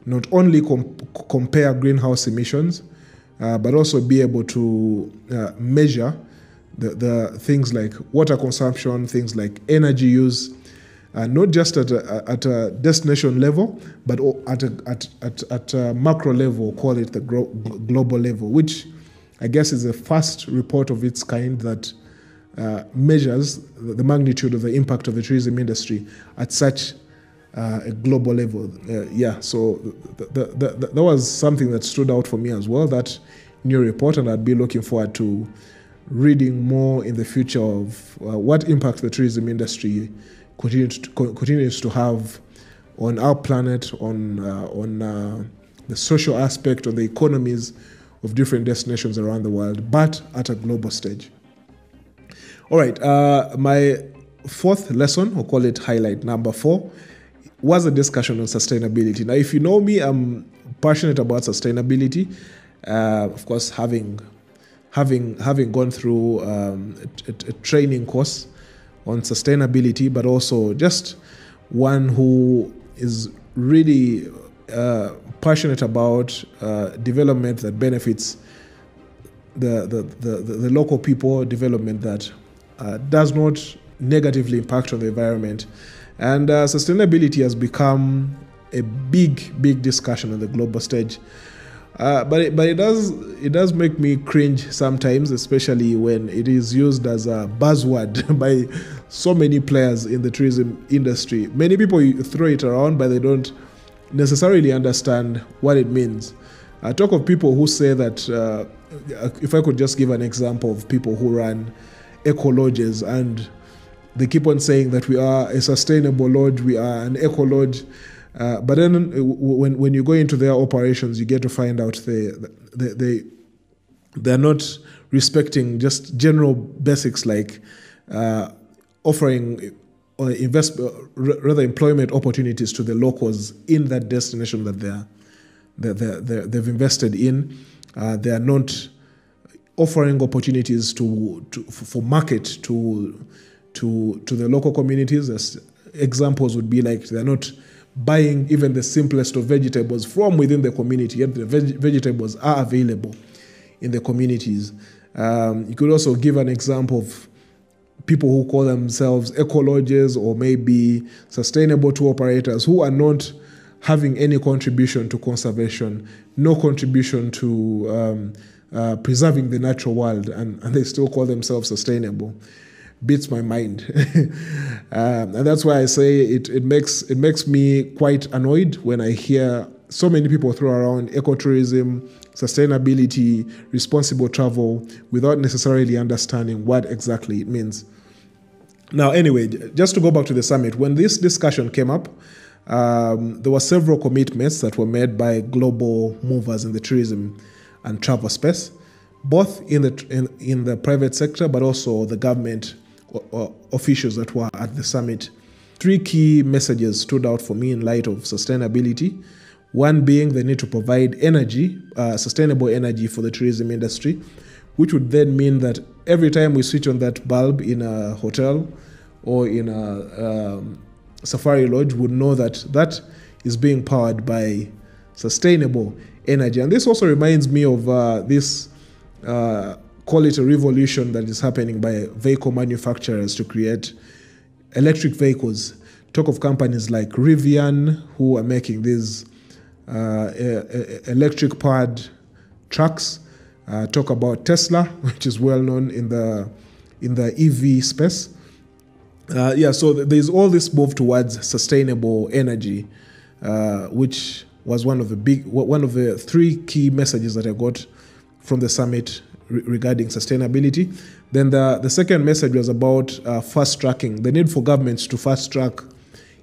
not only com- compare greenhouse emissions, uh, but also be able to uh, measure the, the things like water consumption, things like energy use, uh, not just at a, at a destination level, but at a, at, at, at a macro level, call it the gro- global level, which I guess is the first report of its kind that uh, measures the magnitude of the impact of the tourism industry at such uh, a global level. Uh, yeah, so that was something that stood out for me as well, that new report, and I'd be looking forward to reading more in the future of uh, what impact the tourism industry continues to, continues to have on our planet, on, uh, on, the social aspect, on the economies of different destinations around the world, but at a global stage. All right, uh, my fourth lesson, or call it highlight number four, was a discussion on sustainability. Now, if you know me, I'm passionate about sustainability. Uh, of course, having having having gone through um, a, a, training course on sustainability, but also just one who is really uh, passionate about uh, development that benefits the, the, the, the, local people, development that uh, does not negatively impact on the environment. And uh, sustainability has become a big, big discussion on the global stage. Uh, but it, but it does it does make me cringe sometimes, especially when it is used as a buzzword [LAUGHS] by so many players in the tourism industry. Many people throw it around, but they don't necessarily understand what it means. I talk of people who say that. Uh, if I could just give an example of people who run eco lodges and they keep on saying that we are a sustainable lodge, we are an eco lodge. Uh, but then uh, when, when you go into their operations, you get to find out they, they, they, they're not respecting just general basics like uh, offering or uh, invest, uh, rather employment opportunities to the locals in that destination that they're, they're, they're, they've invested in. Uh, they are not offering opportunities to, to for market to to to the local communities. As examples would be like they're not buying even the simplest of vegetables from within the community, yet the veg- vegetables are available in the communities. Um, you could also give an example of people who call themselves ecologists or maybe sustainable tour operators who are not having any contribution to conservation, no contribution to um, uh, preserving the natural world, and, and they still call themselves sustainable beats my mind. um, [LAUGHS] and that's why I say it, it, makes, it makes me quite annoyed when I hear so many people throw around ecotourism, sustainability, responsible travel without necessarily understanding what exactly it means. Now, anyway, just to go back to the summit, when this discussion came up, um, there were several commitments that were made by global movers in the tourism and travel space, both in the in, in the private sector but also the government officials that were at the summit. Three key messages stood out for me in light of sustainability. One being the need to provide energy, uh, sustainable energy for the tourism industry, which would then mean that every time we switch on that bulb in a hotel or in a um, safari lodge, would know that that is being powered by sustainable energy. And this also reminds me of uh, this uh, call it a revolution that is happening by vehicle manufacturers to create electric vehicles. Talk of companies like Rivian, who are making these uh, electric powered trucks. Uh, talk about Tesla, [LAUGHS] which is well known in the in the EV space. Uh, yeah, so there's all this move towards sustainable energy, uh, which was one of the big one of the three key messages that I got from the summit re- regarding sustainability. Then the, the second message was about uh, fast tracking, the need for governments to fast track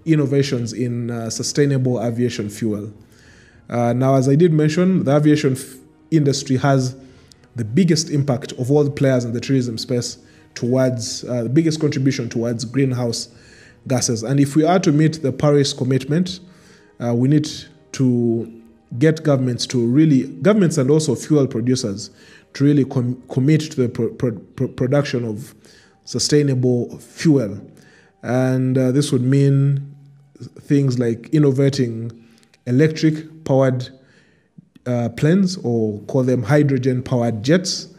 innovations in uh, sustainable aviation fuel. Uh, now, as I did mention, the aviation f- industry has the biggest impact of all the players in the tourism space towards uh, the biggest contribution towards greenhouse gases. And if we are to meet the Paris commitment, uh, we need to get governments to really, governments and also fuel producers, to really com- commit to the pro- pro- production of sustainable fuel. And uh, this would mean things like innovating electric powered uh, planes or call them hydrogen powered jets.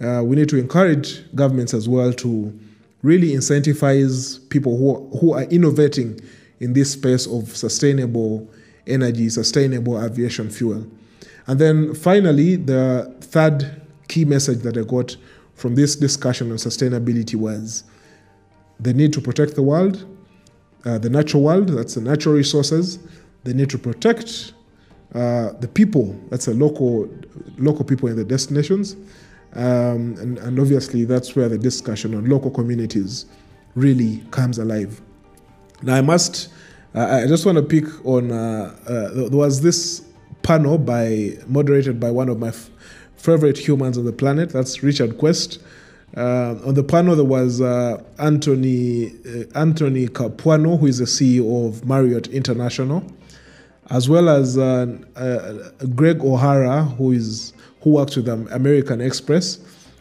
Uh, we need to encourage governments as well to really incentivize people who, who are innovating in this space of sustainable energy, sustainable aviation fuel. And then finally, the third key message that I got from this discussion on sustainability was the need to protect the world, uh, the natural world, that's the natural resources, the need to protect uh, the people, that's the local, local people in the destinations. Um, and, and obviously, that's where the discussion on local communities really comes alive. Now, I must, I just want to pick on, uh, uh, there was this panel by moderated by one of my f- favorite humans on the planet. That's Richard Quest. Uh, on the panel, there was uh, Anthony uh, Anthony Capuano, who is the CEO of Marriott International, as well as uh, Greg O'Hara, who is who works with American Express.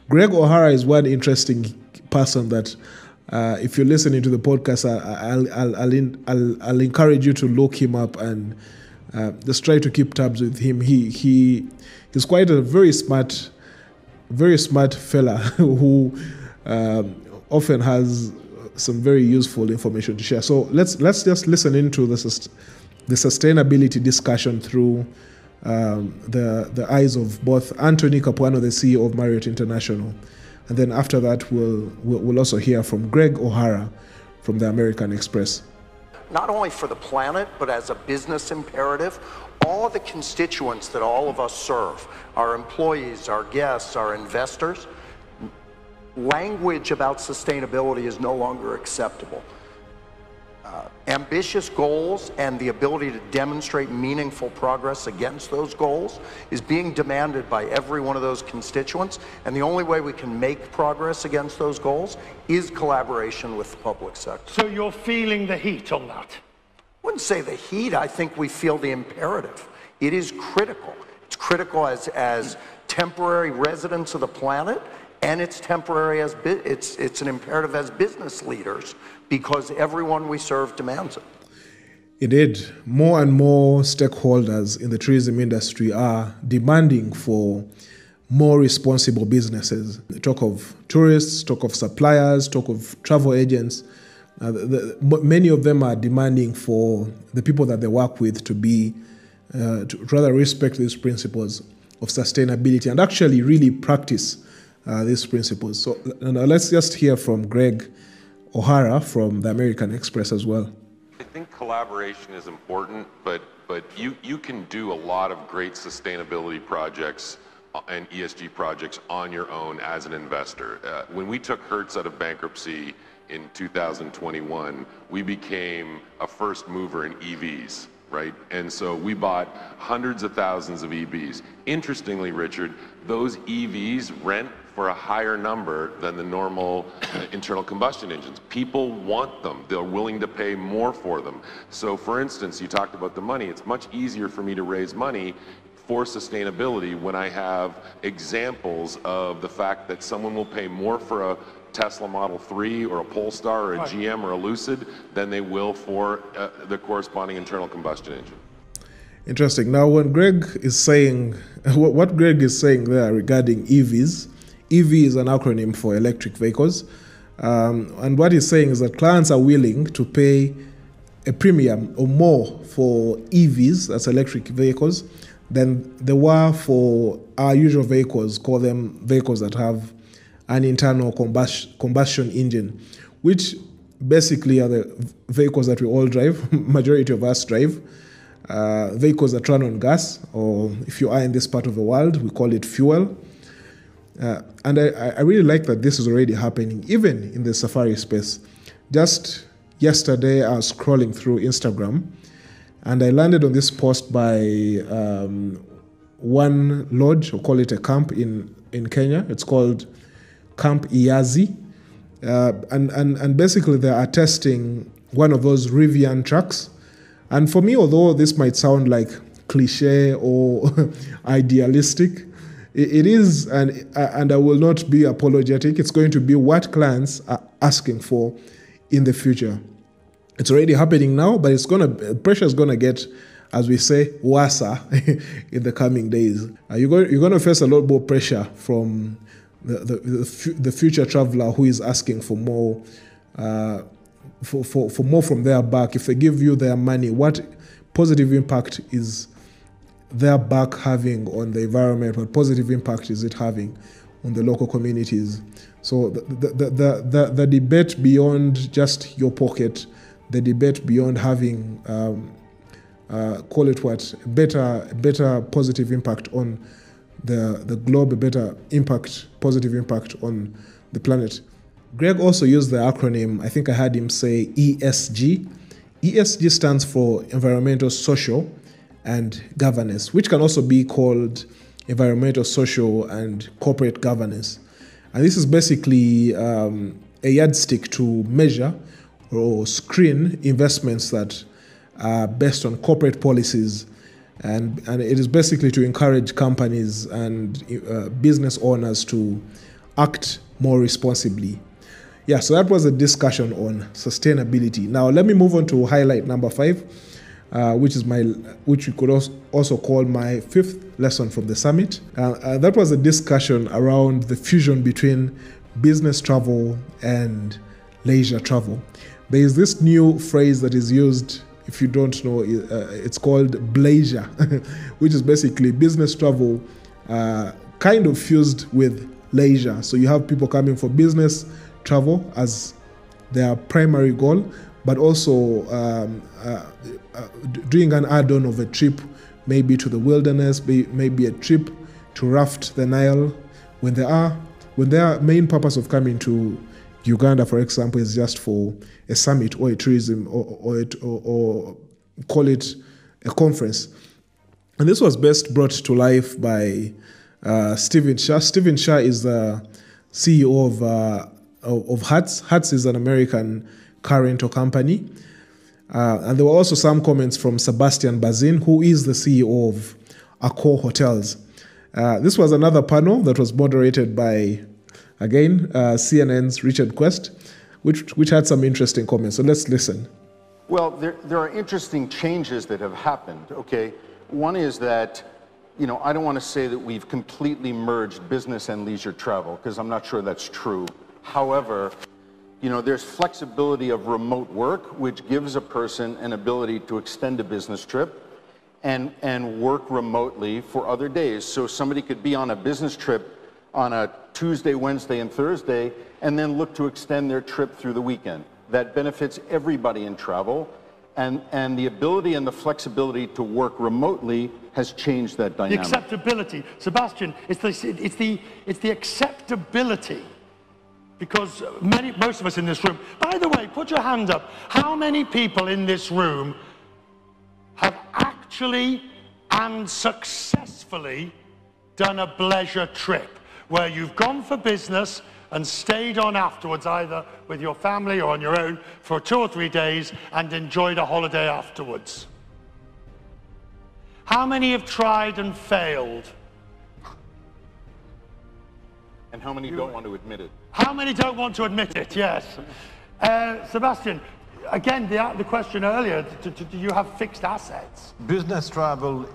Greg O'Hara is one interesting person that, uh, if you're listening to the podcast, I'll, I'll, I'll, I'll, I'll encourage you to look him up and just try to keep tabs with him. He he he's quite a very smart very smart fella [LAUGHS] who um, often has some very useful information to share. So let's let's just listen into the, the sustainability discussion through um, the the eyes of both Anthony Capuano, the CEO of Marriott International, and then after that we'll we'll, also hear from Greg O'Hara from the American Express. Not only for the planet, but as a business imperative, all the constituents that all of us serve, our employees, our guests, our investors, language about sustainability is no longer acceptable. Uh, ambitious goals and the ability to demonstrate meaningful progress against those goals is being demanded by every one of those constituents. And the only way we can make progress against those goals is collaboration with the public sector. So you're feeling the heat on that? I wouldn't say the heat. I think we feel the imperative. It is critical. It's critical as, as temporary residents of the planet, and it's temporary as it's it's an imperative as business leaders because everyone we serve demands it. Indeed, more and more stakeholders in the tourism industry are demanding for more responsible businesses. Talk of tourists, talk of suppliers, talk of travel agents uh, the, many of them are demanding for the people that they work with to be, uh, to rather respect these principles of sustainability and actually really practice uh, these principles. So let's just hear from Greg O'Hara from the American Express as well. I think collaboration is important, but but you you can do a lot of great sustainability projects uh, and ESG projects on your own as an investor. Uh, when we took Hertz out of bankruptcy in 2021, we became a first mover in EVs, right? And so we bought hundreds of thousands of EVs. Interestingly, Richard, those EVs rent for a higher number than the normal uh, internal combustion engines. People want them. They're willing to pay more for them. So for instance, you talked about the money. It's much easier for me to raise money for sustainability when I have examples of the fact that someone will pay more for a Tesla Model 3 or a Polestar or a right. GM or a Lucid than they will for uh, the corresponding internal combustion engine. Interesting. Now, when Greg is saying, [LAUGHS] what Greg is saying there regarding EVs, EV is an acronym for electric vehicles. Um, and what he's saying is that clients are willing to pay a premium or more for EVs, that's electric vehicles, than they were for our usual vehicles, call them vehicles that have an internal combustion, engine, which basically are the vehicles that we all drive, [LAUGHS] majority of us drive. Uh, vehicles that run on gas, or if you are in this part of the world, we call it fuel. Uh, and I, I really like that this is already happening, even in the safari space. Just yesterday, I was scrolling through Instagram, and I landed on this post by um, one lodge, or call it a camp in, in Kenya. It's called Camp Iazi. Uh, and, and, and basically, they are testing one of those Rivian trucks. And for me, although this might sound like cliche or [LAUGHS] idealistic, it is, and, and I will not be apologetic, it's going to be what clients are asking for in the future. It's already happening now, but it's gonna pressure is gonna get, as we say, worse [LAUGHS] in the coming days. Uh, you're going you're gonna face a lot more pressure from the, the, the, future traveler who is asking for more, uh, for, for, for more from their back, if they give you their money, what positive impact is their back having on the environment? What positive impact is it having on the local communities? So the, the, the, the, the debate beyond just your pocket, the debate beyond having, um, uh, call it what, better, better positive impact on the, the globe better impact, positive impact on the planet. Greg also used the acronym, I think I heard him say ESG. ESG stands for environmental, social, and governance, which can also be called environmental, social, and corporate governance. And this is basically um, a yardstick to measure or screen investments that are based on corporate policies. And, and it is basically to encourage companies and uh, business owners to act more responsibly. Yeah, so that was a discussion on sustainability. Now, let me move on to highlight number five, uh, which is my, which you could also call my fifth lesson from the summit. Uh, uh, that was a discussion around the fusion between business travel and leisure travel. There is this new phrase that is used. If you don't know, uh, it's called bleisure, [LAUGHS] which is basically business travel, uh, kind of fused with leisure. So you have people coming for business travel as their primary goal, but also um, uh, uh, doing an add on of a trip, maybe to the wilderness, maybe a trip to raft the Nile. When they are, when their main purpose of coming to Uganda, for example, is just for a summit or a tourism or, or, it, or, or call it a conference. And this was best brought to life by uh, Stephen Scherr. Stephen Scherr is the CEO of, uh, of Hertz. Hertz is an American car or company. Uh, and there were also some comments from Sebastian Bazin, who is the CEO of Accor Hotels. Uh, this was another panel that was moderated by, again, uh, CNN's Richard Quest, which, which had some interesting comments. So let's listen. Well, there, there are interesting changes that have happened, okay? One is that, you know, I don't want to say that we've completely merged business and leisure travel, because I'm not sure that's true. However, you know, there's flexibility of remote work, which gives a person an ability to extend a business trip and, and work remotely for other days. So somebody could be on a business trip on a Tuesday, Wednesday, and Thursday, and then look to extend their trip through the weekend. That benefits everybody in travel, and, and the ability and the flexibility to work remotely has changed that dynamic. The acceptability. Sebastian, it's the, it's the, it's the acceptability because many, most of us in this room, by the way, put your hand up. How many people in this room have actually and successfully done a pleasure trip where you've gone for business and stayed on afterwards, either with your family or on your own, for two or three days and enjoyed a holiday afterwards? How many have tried and failed? And how many don't want to admit it? How many don't want to admit it? Yes. Uh, Sebastian, again, the, the question earlier, do, do you have fixed assets? Business travel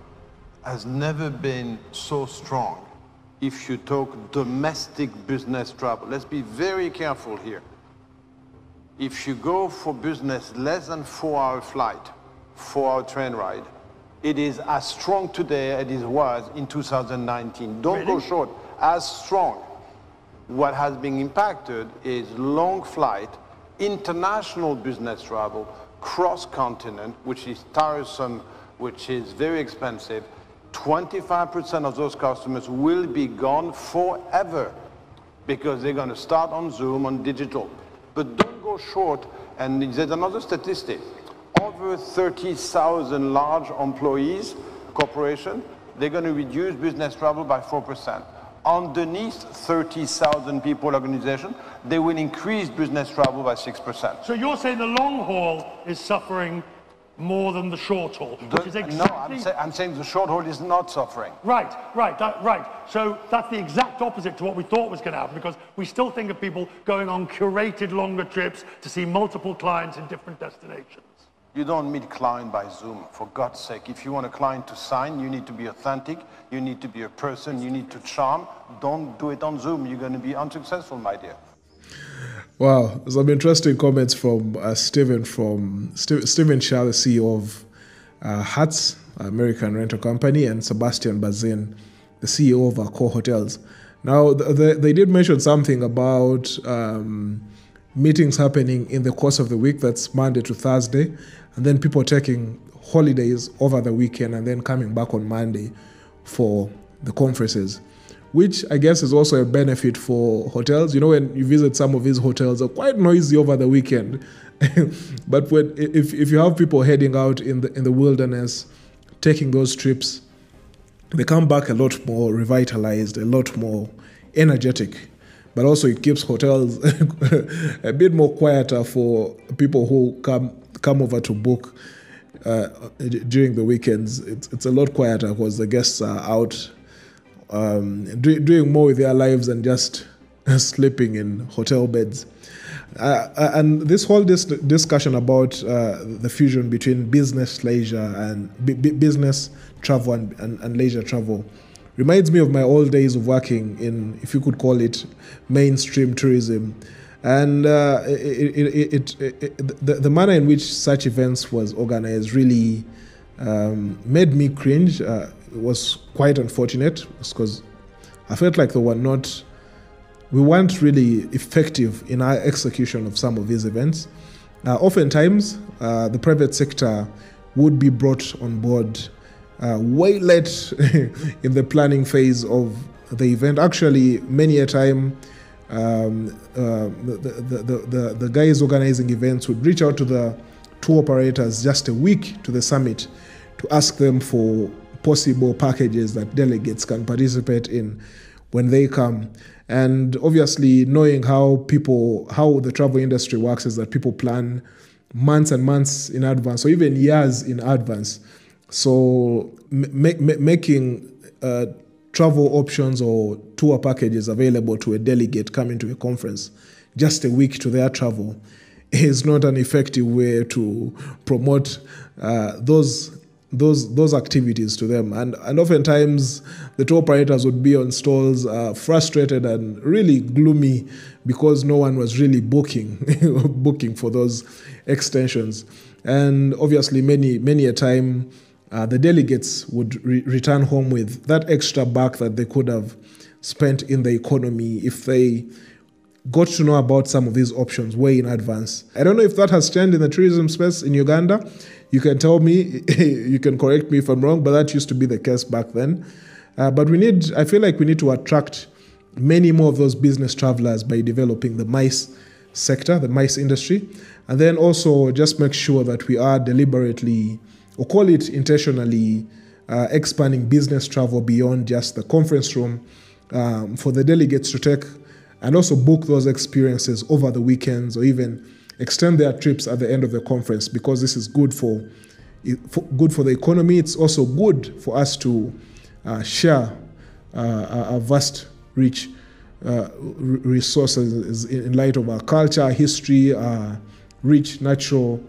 has never been so strong. If you talk domestic business travel, let's be very careful here. If you go for business less than four hour flight, four hour train ride, it is as strong today as it was in 2019. Don't really? go short, as strong. What has been impacted is long flight, international business travel, cross-continent, which is tiresome, which is very expensive. 25% of those customers will be gone forever because they're going to start on Zoom, on digital. But don't go short. And there's another statistic. Over 30,000 large employees, corporation, they're going to reduce business travel by 4% underneath 30,000 people organization, they will increase business travel by 6%. So you're saying the long haul is suffering more than the short haul, the, exactly... No, I'm, say, I'm, saying the short haul is not suffering. Right, right, that, right. So that's the exact opposite to what we thought was going to happen because we still think of people going on curated longer trips to see multiple clients in different destinations. You don't meet client by Zoom, for God's sake. If you want a client to sign, you need to be authentic, you need to be a person, you need to charm. Don't do it on Zoom. You're going to be unsuccessful, my dear. Wow, some interesting comments from uh, Stephen from St- Stephen the CEO of uh, Hertz, American rental company, and Sebastian Bazin, the CEO of Accor Hotels. Now, the, the, they did mention something about um, meetings happening in the course of the week. That's Monday to Thursday, and then people taking holidays over the weekend and then coming back on Monday for the conferences, which I guess is also a benefit for hotels. You know, when you visit some of these hotels, are quite noisy over the weekend. [LAUGHS] but when if, if you have people heading out in the in the wilderness, taking those trips, they come back a lot more revitalized, a lot more energetic. But also, it keeps hotels [LAUGHS] a bit more quieter for people who come come over to book uh, during the weekends. It's, it's a lot quieter because the guests are out um, do, doing more with their lives than just [LAUGHS] sleeping in hotel beds. Uh, uh, and this whole dis- discussion about uh, the fusion between business leisure and b- business travel and, and, and, leisure travel reminds me of my old days of working in, if you could call it, mainstream tourism. And uh, it, it, it, the, the, manner in which such events was organized really um, made me cringe. Uh, it was quite unfortunate because I felt like they were not we weren't really effective in our execution of some of these events. Uh, oftentimes, uh, the private sector would be brought on board uh, way late [LAUGHS] in the planning phase of the event. Actually, many a time, um, uh, the, the, the, the, the guys organizing events would reach out to the tour operators just a week to the summit to ask them for possible packages that delegates can participate in when they come. And obviously, knowing how people, how the travel industry works is that people plan months and months in advance, or even years in advance. So, making uh, travel options or tour packages available to a delegate coming to a conference just a week to their travel [LAUGHS] is not an effective way to promote uh, those those those activities to them. And and oftentimes the tour operators would be on stalls uh, frustrated and really gloomy because no one was really booking [LAUGHS] booking for those extensions. And obviously many many a time uh, the delegates would re- return home with that extra buck that they could have spent in the economy if they got to know about some of these options way in advance. I don't know if that has changed in the tourism space in Uganda. You can tell me, [LAUGHS] you can correct me if I'm wrong, but that used to be the case back then. Uh, but we need, I feel like we need to attract many more of those business travelers by developing the MICE sector, the MICE industry, and then also just make sure that we are deliberately, or call it intentionally, uh, expanding business travel beyond just the conference room um, for the delegates to take and also book those experiences over the weekends or even extend their trips at the end of the conference because this is good for, for good for the economy. It's also good for us to uh, share uh, a vast, rich uh, resources in light of our culture, history, our rich natural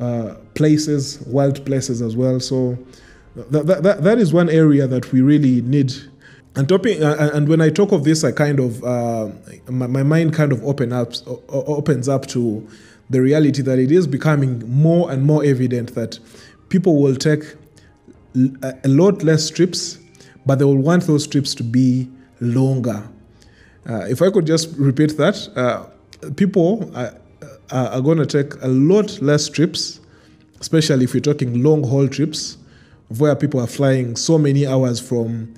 uh, places, wild places as well. So that, that, that is one area that we really need and topping, uh, and when I talk of this, I kind of uh, my, my, mind kind of open up, opens up to the reality that it is becoming more and more evident that people will take a lot less trips, but they will want those trips to be longer. Uh, if I could just repeat that, uh, people are, are going to take a lot less trips, especially if you're talking long haul trips, where people are flying so many hours from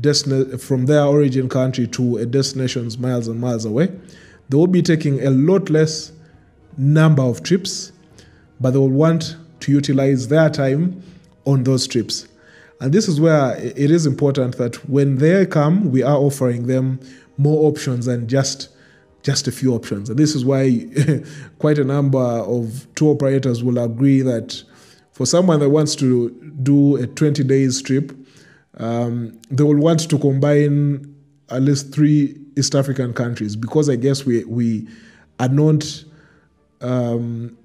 destina- from their origin country to a destinations miles and miles away. They will be taking a lot less number of trips, but they will want to utilize their time on those trips. And this is where it is important that when they come, we are offering them more options than just just a few options. And this is why [LAUGHS] quite a number of tour operators will agree that for someone that wants to do a 20 days trip, um, they will want to combine at least three East African countries because I guess we we are not um,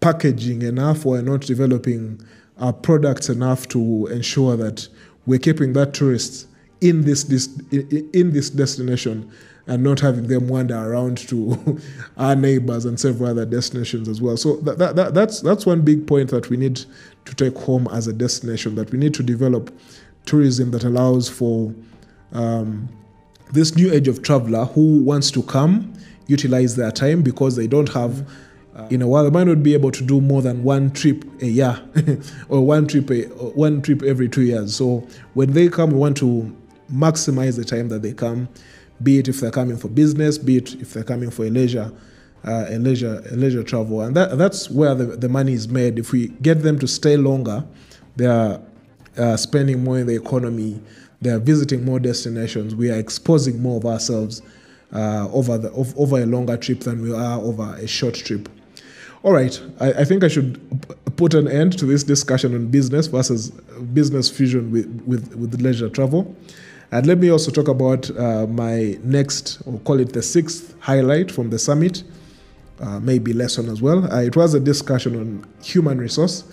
packaging enough or not developing our products enough to ensure that we're keeping that tourists in this, this in this destination and not having them wander around to [LAUGHS] our neighbors and several other destinations as well. So that, that, that, that's that's one big point that we need to take home as a destination. That we need to develop tourism that allows for um, this new age of traveler who wants to come, utilize their time because they don't have. Uh, in a while, they might not be able to do more than one trip a year, [LAUGHS] or one trip a, one trip every two years. So when they come, we want to maximize the time that they come, be it if they're coming for business, be it if they're coming for a leisure, uh, a leisure, a leisure travel, and that, that's where the, the money is made. If we get them to stay longer, they are uh, spending more in the economy. They are visiting more destinations. We are exposing more of ourselves uh, over, the, over a longer trip than we are over a short trip. All right, I, I, think I should put an end to this discussion on business versus business fusion with, with, with leisure travel. And let me also talk about uh, my next, or call it the sixth highlight from the summit, uh, maybe lesson as well. Uh, it was a discussion on human resource.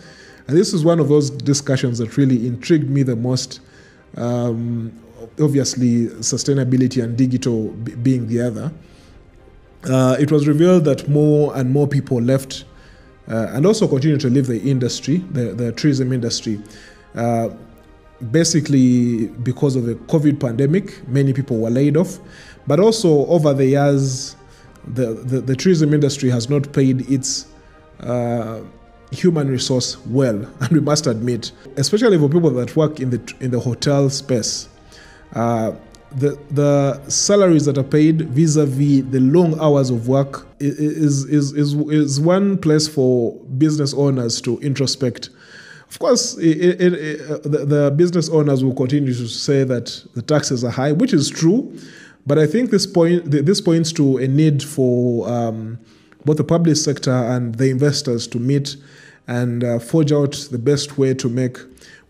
And this is one of those discussions that really intrigued me the most. Um, obviously, sustainability and digital b- being the other. Uh, it was revealed that more and more people left uh, and also continue to leave the industry, the, the tourism industry. Basically, because of the COVID pandemic, many people were laid off. But also, over the years, the, the, the tourism industry has not paid its uh, human resource well, [LAUGHS] and we must admit, especially for people that work in the, in the hotel space. Uh, the the salaries that are paid vis-a-vis the long hours of work is is is is one place for business owners to introspect. Of course, it, it, it, the, the business owners will continue to say that the taxes are high, which is true, but I think this point this points to a need for um, both the public sector and the investors to meet and uh, forge out the best way to make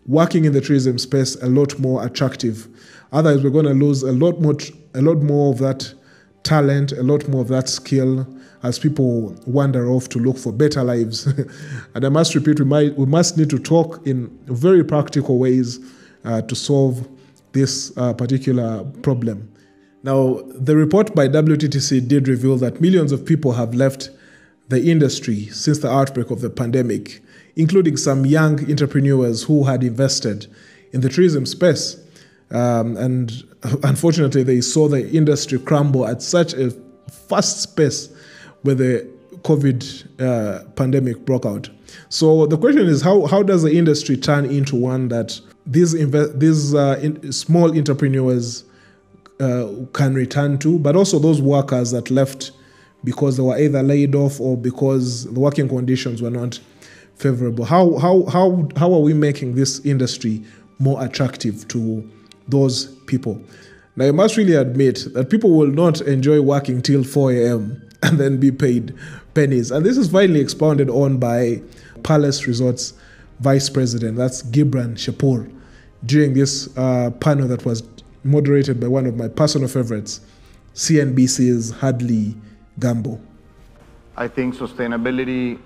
working in the tourism space a lot more attractive. Otherwise, we're going to lose a lot more, a lot more of that talent, a lot more of that skill as people wander off to look for better lives. [LAUGHS] and I must repeat, we, might, we must need to talk in very practical ways uh, to solve this uh, particular problem. Now, the report by WTTC did reveal that millions of people have left the industry since the outbreak of the pandemic, including some young entrepreneurs who had invested in the tourism space. Um, and [LAUGHS] unfortunately, they saw the industry crumble at such a fast pace when the COVID uh, pandemic broke out. So the question is, how, how does the industry turn into one that these, these uh, in, small entrepreneurs uh, can return to, but also those workers that left because they were either laid off or because the working conditions were not favorable. How, how, how, how are we making this industry more attractive to those people. Now, you must really admit that people will not enjoy working till 4 a.m. and then be paid pennies. And this is finally expounded on by Palace Resorts Vice President, that's Gibran Chapur, during this uh, panel that was moderated by one of my personal favorites, CNBC's Hadley Gamble. I think sustainability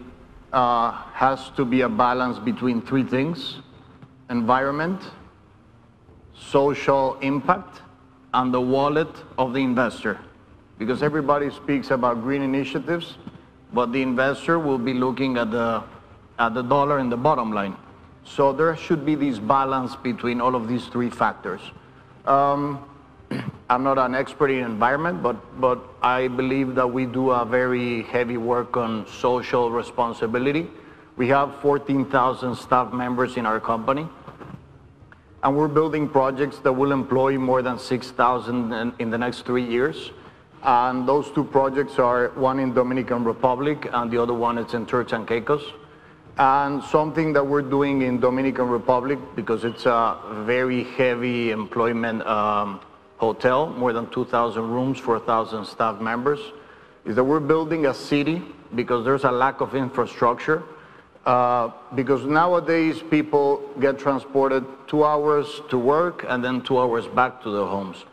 uh, has to be a balance between three things environment, social impact and the wallet of the investor. Because everybody speaks about green initiatives, but the investor will be looking at the, at the dollar and the bottom line. So there should be this balance between all of these three factors. Um, [CLEARS THROAT] I'm not an expert in environment, but, but I believe that we do a very heavy work on social responsibility. We have 14,000 staff members in our company and we're building projects that will employ more than 6,000 in, in, the next three years. And those two projects are one in Dominican Republic and the other one is in Turks and Caicos. And something that we're doing in Dominican Republic, because it's a very heavy employment um, hotel, more than 2,000 rooms, 4,000 staff members, is that we're building a city because there's a lack of infrastructure uh, because nowadays people get transported two hours to work and then two hours back to their homes.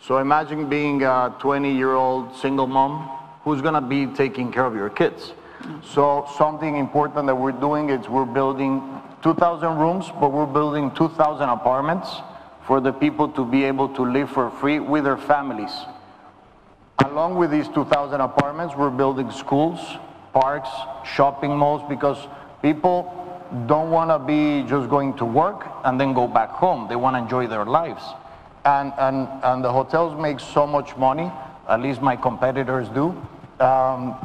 So imagine being a 20 year old single mom who's going to be taking care of your kids. Mm-hmm. So something important that we're doing is we're building 2,000 rooms, but we're building 2,000 apartments for the people to be able to live for free with their families. Along with these 2,000 apartments, we're building schools, parks, shopping malls, because People don't want to be just going to work and then go back home. They want to enjoy their lives. And, and, and the hotels make so much money, at least my competitors do, um,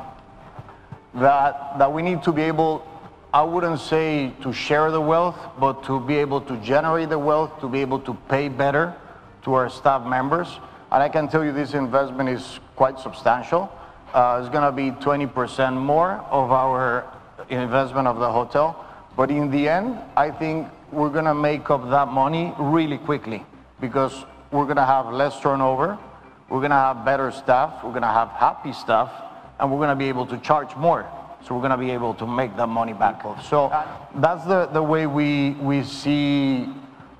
that, that we need to be able, I wouldn't say to share the wealth, but to be able to generate the wealth, to be able to pay better to our staff members. And I can tell you this investment is quite substantial. Uh, it's going to be 20% more of our investment of the hotel. But in the end, I think we're going to make up that money really quickly because we're going to have less turnover, we're going to have better staff, we're going to have happy staff, and we're going to be able to charge more. So we're going to be able to make that money back. So that's the, the way we, we see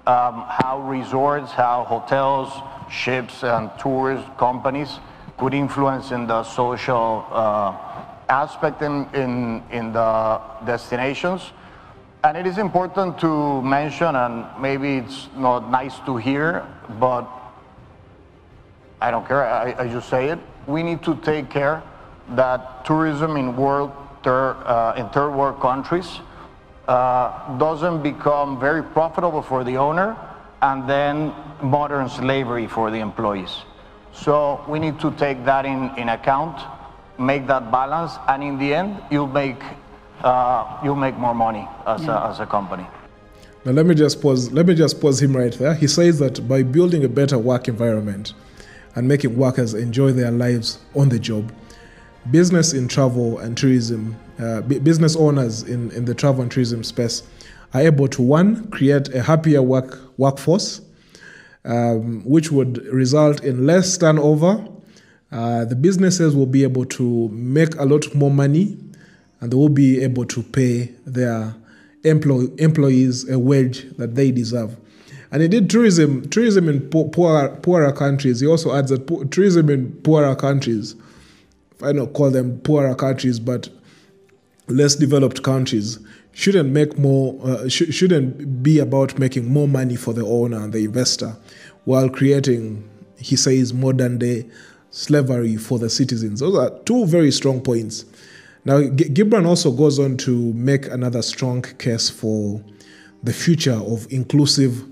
um, how resorts, how hotels, ships, and tourist companies could influence in the social uh, aspect in, in, in the destinations. And it is important to mention, and maybe it's not nice to hear, but I don't care, I, I just say it. We need to take care that tourism in world third, uh, in third world countries uh, doesn't become very profitable for the owner and then modern slavery for the employees. So we need to take that in, in account, make that balance, and in the end, you'll make, uh, you'll make more money as, yeah. a, as a company. Now let me just pause. Let me just pause him right there. He says that by building a better work environment and making workers enjoy their lives on the job, business in travel and tourism, uh, business owners in, in the travel and tourism space are able to one create a happier work workforce, um, which would result in less turnover. Uh, the businesses will be able to make a lot more money, and they will be able to pay their employ- employees a wage that they deserve. And indeed, tourism, tourism in poorer, countries, he also adds that po- tourism in poorer countries, if I don't call them poorer countries, but less developed countries, shouldn't make more, uh, sh- shouldn't be about making more money for the owner and the investor, while creating, he says, modern day slavery for the citizens. Those are two very strong points. Now, G- Gibran also goes on to make another strong case for the future of inclusive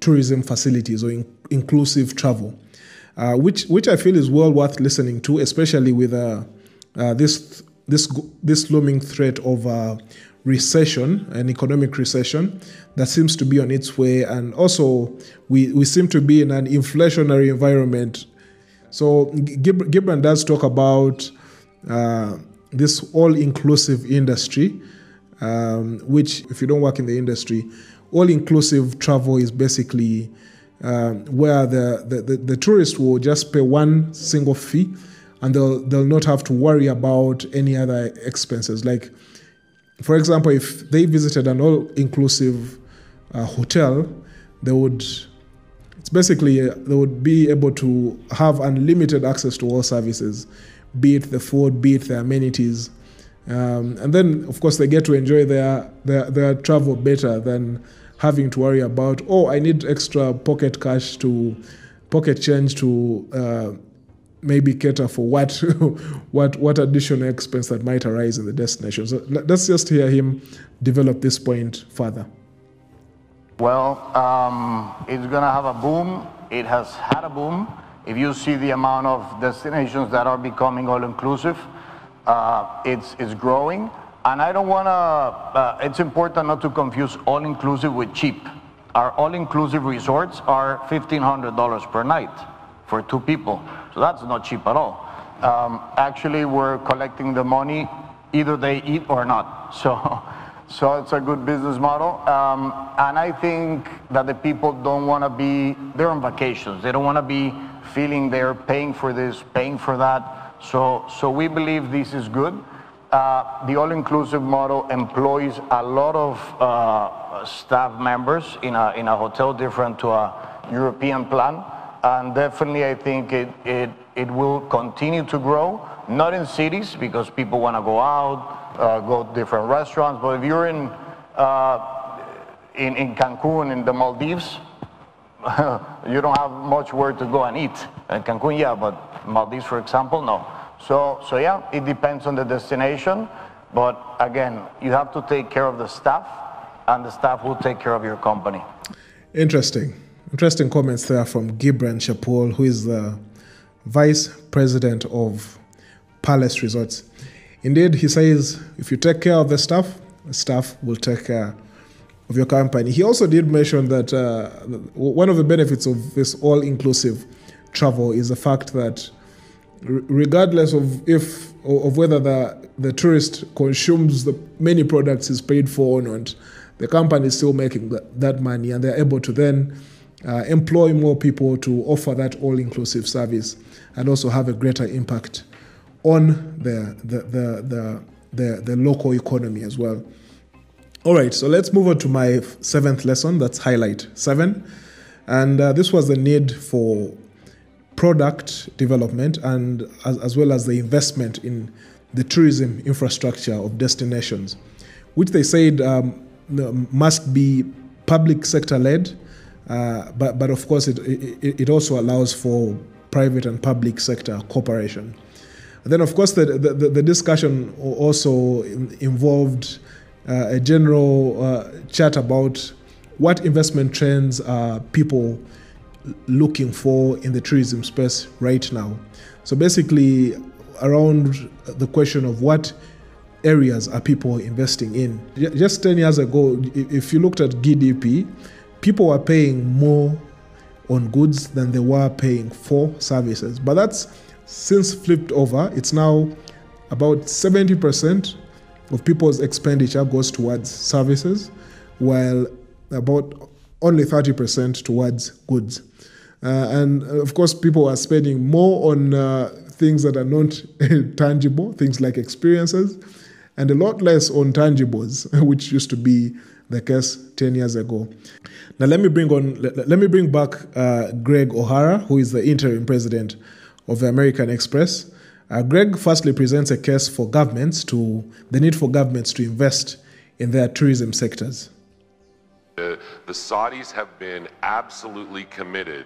tourism facilities or in- inclusive travel, uh, which which I feel is well worth listening to, especially with uh, uh, this this this looming threat of uh, recession, an economic recession that seems to be on its way, and also we we seem to be in an inflationary environment. So Gibran does talk about this all-inclusive industry, um, which if you don't work in the industry all inclusive travel is basically um, where the, the, the, the tourist will just pay one single fee and they'll, they'll not have to worry about any other expenses. Like, for example, if they visited an all inclusive uh, hotel, they would it's basically uh, they would be able to have unlimited access to all services, be it the food, be it the amenities, um, and then, of course, they get to enjoy their, their, their travel better than having to worry about, oh, I need extra pocket cash to pocket change to uh, maybe cater for what, [LAUGHS] what, what additional expense that might arise in the destination. So let's just hear him develop this point further. Well, um, it's going to have a boom. It has had a boom. If you see the amount of destinations that are becoming all inclusive, uh, it's, it's growing. And I don't want to, uh, it's important not to confuse all-inclusive with cheap. Our all-inclusive resorts are $1,500 per night for two people. So that's not cheap at all. Um, actually, we're collecting the money either they eat or not. [LAUGHS] So, so it's a good business model. Um, and I think that the people don't want to be, they're on vacations. They don't want to be feeling they're paying for this, paying for that. So, so we believe this is good. Uh, the all-inclusive model employs a lot of uh, staff members in a, in a hotel different to a European plan. And definitely I think it, it, it will continue to grow, not in cities because people want to go out, uh, go to different restaurants. But if you're in, uh, in, in Cancun, in the Maldives, [LAUGHS] you don't have much where to go and eat. In Cancun, yeah, but Maldives, for example, no. So, so yeah, it depends on the destination. But again, you have to take care of the staff, and the staff will take care of your company. Interesting. Interesting comments there from Gibran Chapur, who is the vice president of Palace Resorts. Indeed, he says if you take care of the staff, staff will take care of your company. He also did mention that uh, one of the benefits of this all inclusive travel is the fact that regardless of if of whether the the tourist consumes the many products is paid for or not, the company is still making that, that money and they're able to then uh, employ more people to offer that all inclusive service and also have a greater impact on the, the, the, the, the, local economy as well. All right, so let's move on to my seventh lesson. That's highlight seven. And uh, this was the need for product development and as, as well as the investment in the tourism infrastructure of destinations, which they said um, must be public sector led, uh, but, but of course it, it, it, also allows for private and public sector cooperation. And then, of course, the, the, the discussion also involved uh, a general uh, chat about what investment trends are people looking for in the tourism space right now. So basically, around the question of what areas are people investing in. Just 10 years ago, if you looked at GDP, people were paying more on goods than they were paying for services. But that's since flipped over. It's now about 70% of people's expenditure goes towards services, while about only 30% towards goods. Uh, and uh, of course, people are spending more on uh, things that are not [LAUGHS] tangible, things like experiences, and a lot less on tangibles, [LAUGHS] which used to be the case 10 years ago. Now, let me bring on, let, let me bring back uh, Greg O'Hara, who is the interim president of the American Express. Uh, Greg firstly presents a case for governments to the need for governments to invest in their tourism sectors. Uh, the Saudis have been absolutely committed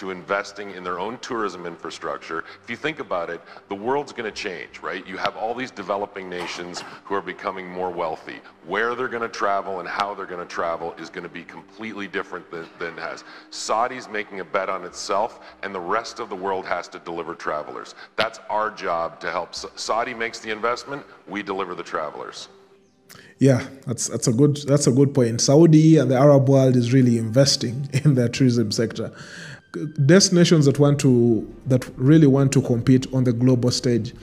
to investing in their own tourism infrastructure. If you think about it, the world's going to change, right? You have all these developing nations who are becoming more wealthy. Where they're going to travel and how they're going to travel is going to be completely different than, than it has. Saudi's making a bet on itself, and the rest of the world has to deliver travelers. That's our job to help. Saudi makes the investment, we deliver the travelers. Yeah, that's that's a good that's a good point. Saudi and the Arab world is really investing [LAUGHS] in their tourism sector destinations that want to that really want to compete on the global stage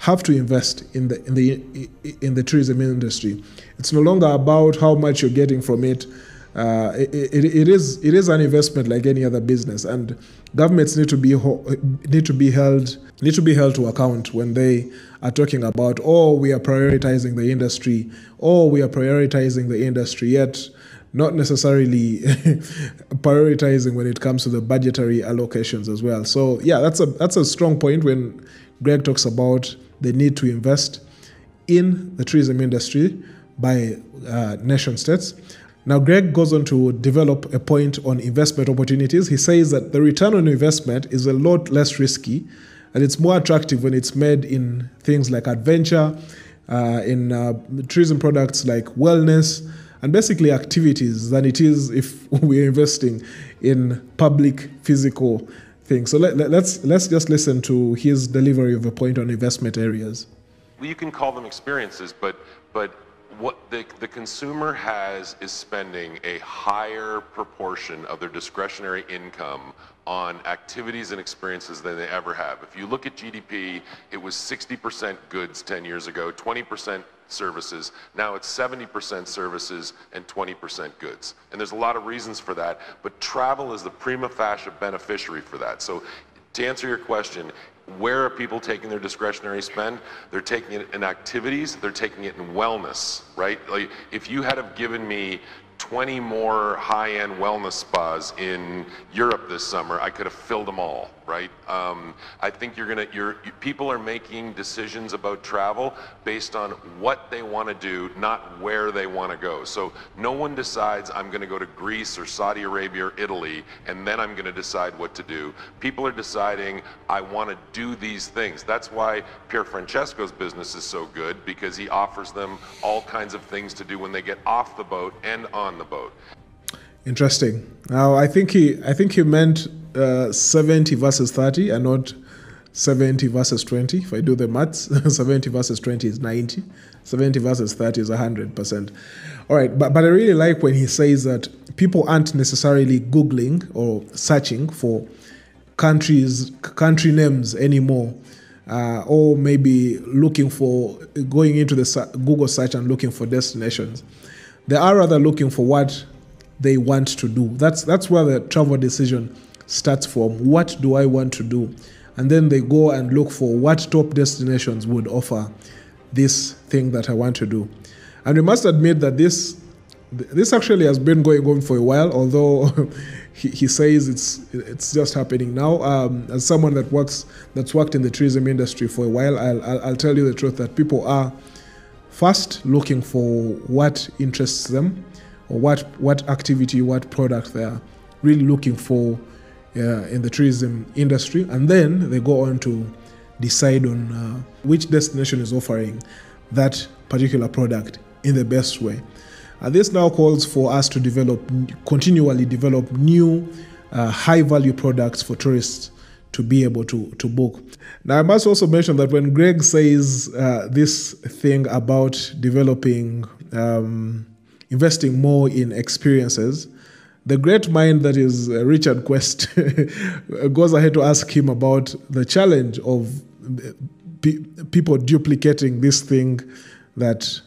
have to invest in the in the in the tourism industry. It's no longer about how much you're getting from it. Uh, it, it, it is it is an investment like any other business, and governments need to be need to be held need to be held to account when they are talking about oh we are prioritizing the industry, oh we are prioritizing the industry. Yet not necessarily [LAUGHS] prioritizing when it comes to the budgetary allocations as well. So yeah, that's a that's a strong point when Greg talks about the need to invest in the tourism industry by uh, nation states. Now, Greg goes on to develop a point on investment opportunities. He says that the return on investment is a lot less risky and it's more attractive when it's made in things like adventure, uh, in uh, tourism products like wellness, and basically activities than it is if [LAUGHS] we're investing in public physical things. So let, let, let's let's just listen to his delivery of a point on investment areas. Well, you can call them experiences, but but what the, the consumer has is spending a higher proportion of their discretionary income on activities and experiences than they ever have. If you look at GDP, it was 60% goods 10 years ago, 20% services. Now it's 70% services and 20% goods. And there's a lot of reasons for that, but travel is the prima facie beneficiary for that. So to answer your question, where are people taking their discretionary spend? They're taking it in activities, they're taking it in wellness, right? Like if you had have given me 20 more high-end wellness spas in Europe this summer, I could have filled them all, right? Um, I think you're gonna, you're, people are making decisions about travel based on what they want to do, not where they want to go. So no one decides I'm going to go to Greece or Saudi Arabia or Italy, and then I'm going to decide what to do. People are deciding I want to do these things. That's why Pier Francesco's business is so good because he offers them all kinds of things to do when they get off the boat and on on the boat. Interesting. Now, I think he, I think he meant uh, 70 versus 30 and not 70 versus 20. If I do the maths, [LAUGHS] 70 versus 20 is 90. 70 versus 30 is 100%. All right, but, but I really like when he says that people aren't necessarily Googling or searching for countries, country names anymore. Uh, or maybe looking for going into the Google search and looking for destinations they are rather looking for what they want to do. That's that's where the travel decision starts from. What do I want to do? And then they go and look for what top destinations would offer this thing that I want to do. And we must admit that this this actually has been going on for a while, although [LAUGHS] he, he says it's it's just happening now. Um, as someone that works that's worked in the tourism industry for a while, I'll, I'll, I'll tell you the truth that people are first looking for what interests them or what what activity, what product they are really looking for uh, in the tourism industry, and then they go on to decide on uh, which destination is offering that particular product in the best way. And this now calls for us to develop, continually develop new uh, high value products for tourists to be able to, to book. Now, I must also mention that when Greg says uh, this thing about developing, um, investing more in experiences, the great mind that is uh, Richard Quest [LAUGHS] goes ahead to ask him about the challenge of uh, people duplicating this thing that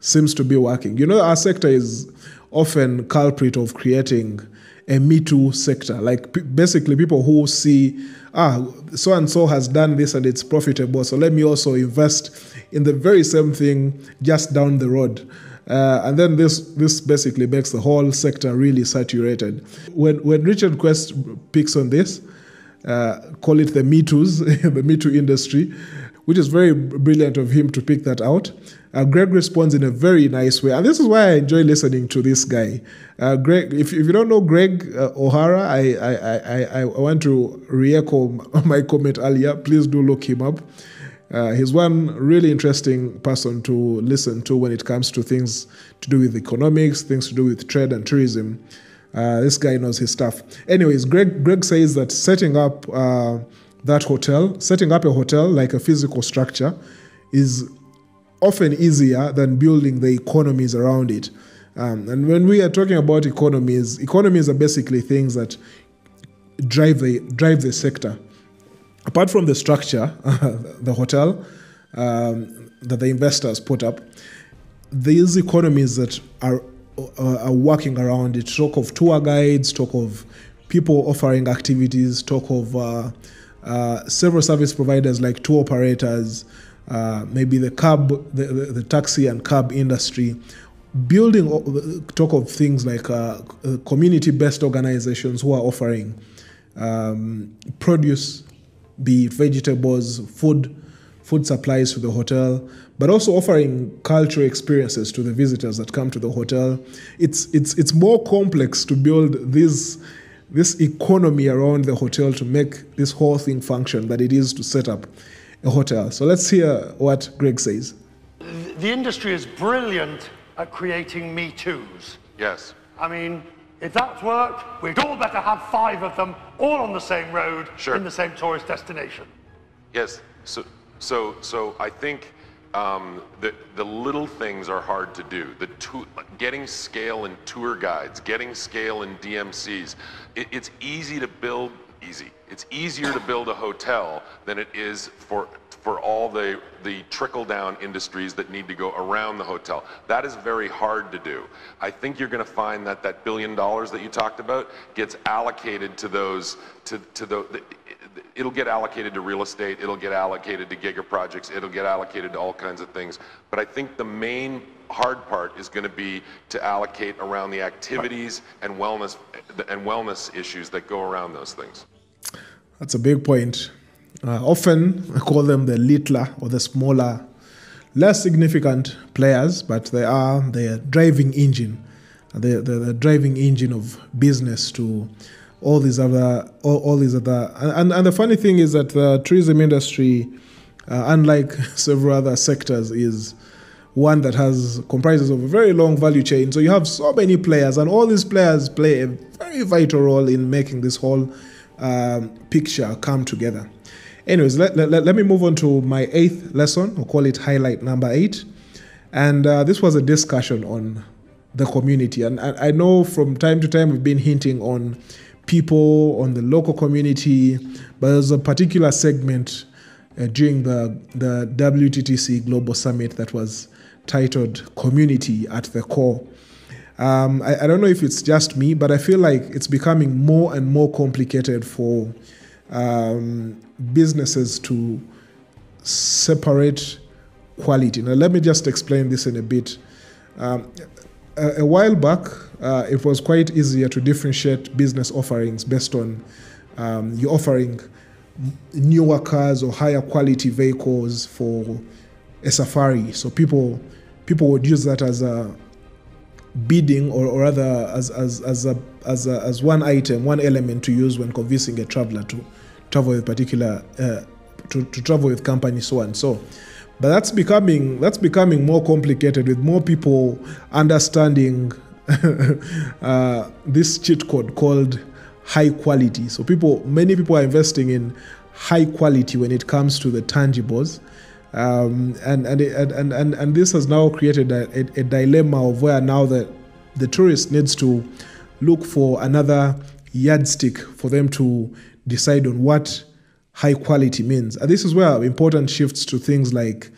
seems to be working. You know, our sector is often culprit of creating a Me Too sector. Like basically, people who see, ah, so and so has done this and it's profitable, so let me also invest in the very same thing just down the road. Uh, and then this this basically makes the whole sector really saturated. When when Richard Quest picks on this, uh, call it the Me Too's, [LAUGHS] the Me Too industry, which is very brilliant of him to pick that out. Uh, Greg responds in a very nice way, and this is why I enjoy listening to this guy. Uh, Greg, if, if you don't know Greg uh, O'Hara, I, I, I, I want to re-echo [LAUGHS] my comment earlier. Please do look him up. Uh, he's one really interesting person to listen to when it comes to things to do with economics, things to do with trade and tourism. Uh, this guy knows his stuff. Anyways, Greg Greg says that setting up uh, that hotel, setting up a hotel like a physical structure, is often easier than building the economies around it. Um, and when we are talking about economies, economies are basically things that drive the drive the sector. Apart from the structure, [LAUGHS] the hotel um, that the investors put up, these economies that are uh, are working around it. Talk of tour guides, talk of people offering activities, talk of uh, uh, several service providers like tour operators, uh, maybe the cab, the, the, the, taxi and cab industry, building talk of things like uh, community-based organizations who are offering um, produce, be it vegetables, food, food supplies to the hotel, but also offering cultural experiences to the visitors that come to the hotel. It's it's it's more complex to build this this economy around the hotel to make this whole thing function than it is to set up a hotel. So let's hear what Greg says. The industry is brilliant at creating Me Too's. Yes. I mean, if that's worked, we'd all better have five of them, all on the same road, sure. in the same tourist destination. Yes. So, so, so I think um, the, the little things are hard to do. The getting scale in tour guides, getting scale in DMCs. It, it's easy to build easy. It's easier to build a hotel than it is for for all the the trickle down industries that need to go around the hotel. That is very hard to do. I think you're going to find that that billion dollars that you talked about gets allocated to those to to the, it'll get allocated to real estate, it'll get allocated to giga projects, it'll get allocated to all kinds of things. But I think the main hard part is going to be to allocate around the activities and wellness and wellness issues that go around those things. That's a big point. Uh, often I call them the littler or the smaller, less significant players, but they are the driving engine, the, the, the driving engine of business to all these other, all, all these other. And, and the funny thing is that the tourism industry, uh, unlike [LAUGHS] several other sectors, is one that has comprises of a very long value chain. So you have so many players, and all these players play a very vital role in making this whole um, picture come together. Anyways, let, let, let, me move on to my eighth lesson. We'll call it highlight number eight. And uh, this was a discussion on the community. And I, I know from time to time we've been hinting on people, on the local community, but there's a particular segment uh, during the, the WTTC Global Summit that was titled Community at the Core. Um, I, I, don't know if it's just me, but I feel like it's becoming more and more complicated for um, businesses to separate quality. Now, let me just explain this in a bit. Um, a, a, while back, uh, it was quite easier to differentiate business offerings based on um, you offering newer cars or higher quality vehicles for a safari. So people people would use that as a bidding or, or rather as, as, as, a, as, a, as one item, one element to use when convincing a traveler to travel with particular, uh, to, to travel with company, so and so. But that's becoming that's becoming more complicated with more people understanding [LAUGHS] uh, this cheat code called high quality. So people, many people are investing in high quality when it comes to the tangibles. Um, and, and, and, and, and this has now created a, a, a dilemma of where now the, the tourist needs to look for another yardstick for them to decide on what high quality means. And this is where important shifts to things like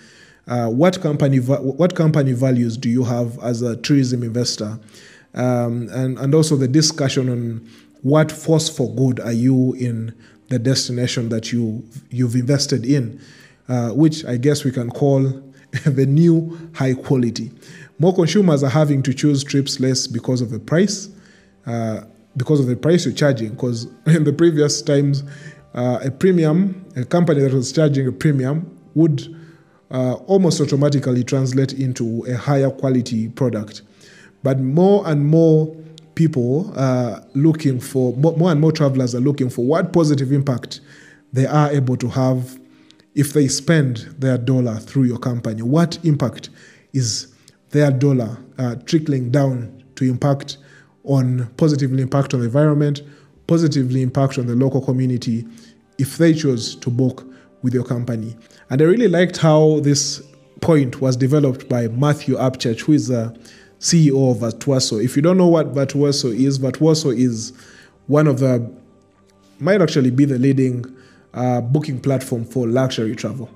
uh, what company what company values do you have as a tourism investor, um, and and also the discussion on what force for good are you in the destination that you you've invested in uh, which I guess we can call [LAUGHS] the new high quality. More consumers are having to choose trips less because of the price, uh, because of the price you're charging. Because [LAUGHS] in the previous times, uh, a premium, a company that was charging a premium would uh, almost automatically translate into a higher quality product. But more and more people are looking for, more and more travelers are looking for what positive impact they are able to have if they spend their dollar through your company? What impact is their dollar uh, trickling down to impact on positively impact on the environment, positively impact on the local community if they chose to book with your company? And I really liked how this point was developed by Matthew Upchurch, who is the CEO of Virtuoso. If you don't know what Virtuoso is, Virtuoso is one of the, might actually be the leading uh, booking platform for luxury travel.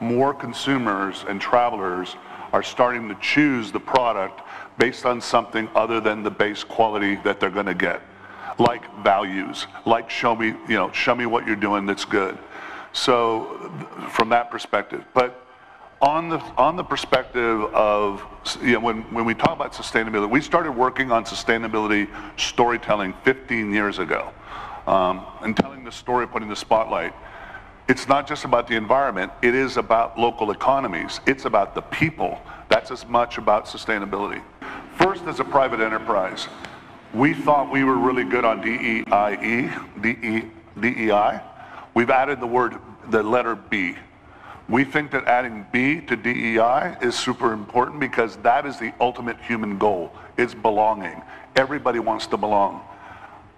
More consumers and travelers are starting to choose the product based on something other than the base quality that they're going to get, like values, like show me, you know, show me what you're doing that's good. So, from that perspective, but on the on the perspective of you know when when we talk about sustainability, we started working on sustainability storytelling 15 years ago um, and telling the story, putting the spotlight. It's not just about the environment, it is about local economies. It's about the people. That's as much about sustainability. First, as a private enterprise, we thought we were really good on DEIE, DE, DEI. We've added the word, the letter B. We think that adding B to DEI is super important because that is the ultimate human goal. It's belonging. Everybody wants to belong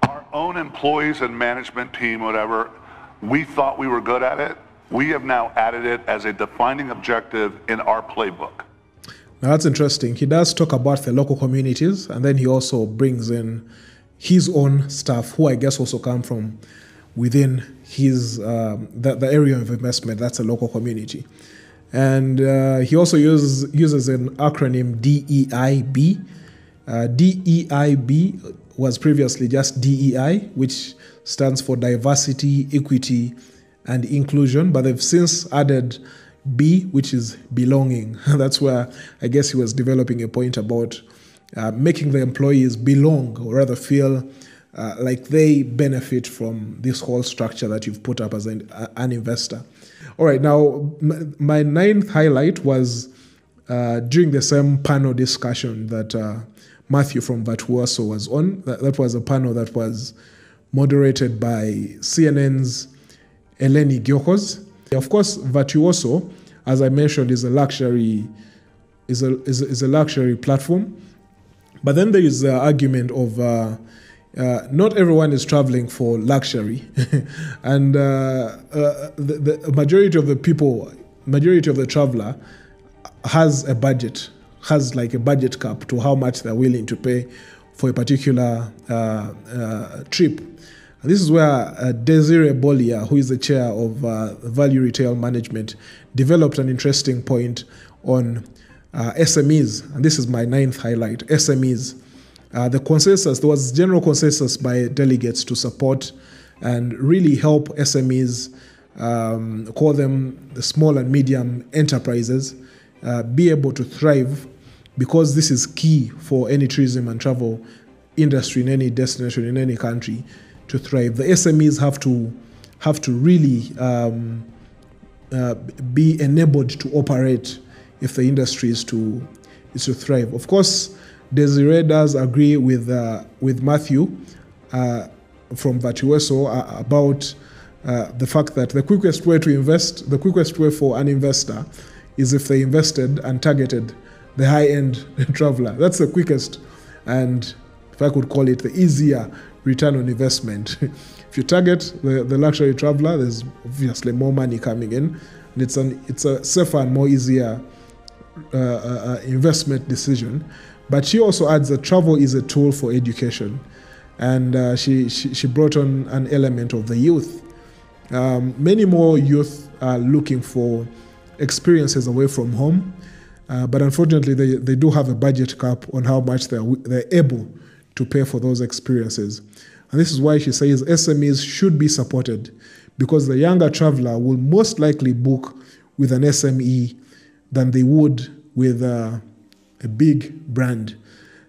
our own employees and management team, whatever, we thought we were good at it. We have now added it as a defining objective in our playbook. Now that's interesting. He does talk about the local communities, and then he also brings in his own staff, who I guess also come from within his um, the, the, area of investment. That's a local community, and uh, he also uses uses an acronym DEIB. Uh, DEIB was previously just DEI, which stands for diversity, equity, and inclusion, but they've since added B, which is belonging. [LAUGHS] That's where I guess he was developing a point about uh, making the employees belong, or rather feel uh, like they benefit from this whole structure that you've put up as an, uh, an investor. All right, now my ninth highlight was uh, during the same panel discussion that uh, Matthew from Virtuoso was on. That, that was a panel that was moderated by CNN's Eleni Giokos. Of course, Virtuoso, as I mentioned, is a luxury is a, is a, is a luxury platform. But then there is the argument of uh, uh, not everyone is traveling for luxury, [LAUGHS] and uh, uh, the, the majority of the people, majority of the traveler, has a budget has like a budget cap to how much they're willing to pay for a particular uh, uh, trip. This is where uh, Desiree Bollier, who is the chair of uh, Value Retail Management, developed an interesting point on uh, SMEs. And this is my ninth highlight SMEs. uh, the consensus, there was general consensus by delegates to support and really help SMEs, um, call them the small and medium enterprises, uh, be able to thrive because this is key for any tourism and travel industry in any destination in any country to thrive. The SMEs have to have to really um, uh, be enabled to operate if the industry is to is to thrive. Of course, Desiree does agree with uh, with Matthew uh, from Virtuoso uh, about uh, the fact that the quickest way to invest, the quickest way for an investor, is if they invested and targeted the high-end [LAUGHS] traveler. That's the quickest, and if I could call it, the easier return on investment. [LAUGHS] if you target the, the luxury traveler, there's obviously more money coming in, and it's an it's a safer and more easier uh, uh, investment decision. But she also adds that travel is a tool for education, and uh, she, she she brought on an element of the youth. Um, many more youth are looking for experiences away from home, uh, but unfortunately, they, they do have a budget cap on how much they're, they're able to pay for those experiences. And this is why she says SMEs should be supported because the younger traveler will most likely book with an SME than they would with a, a big brand.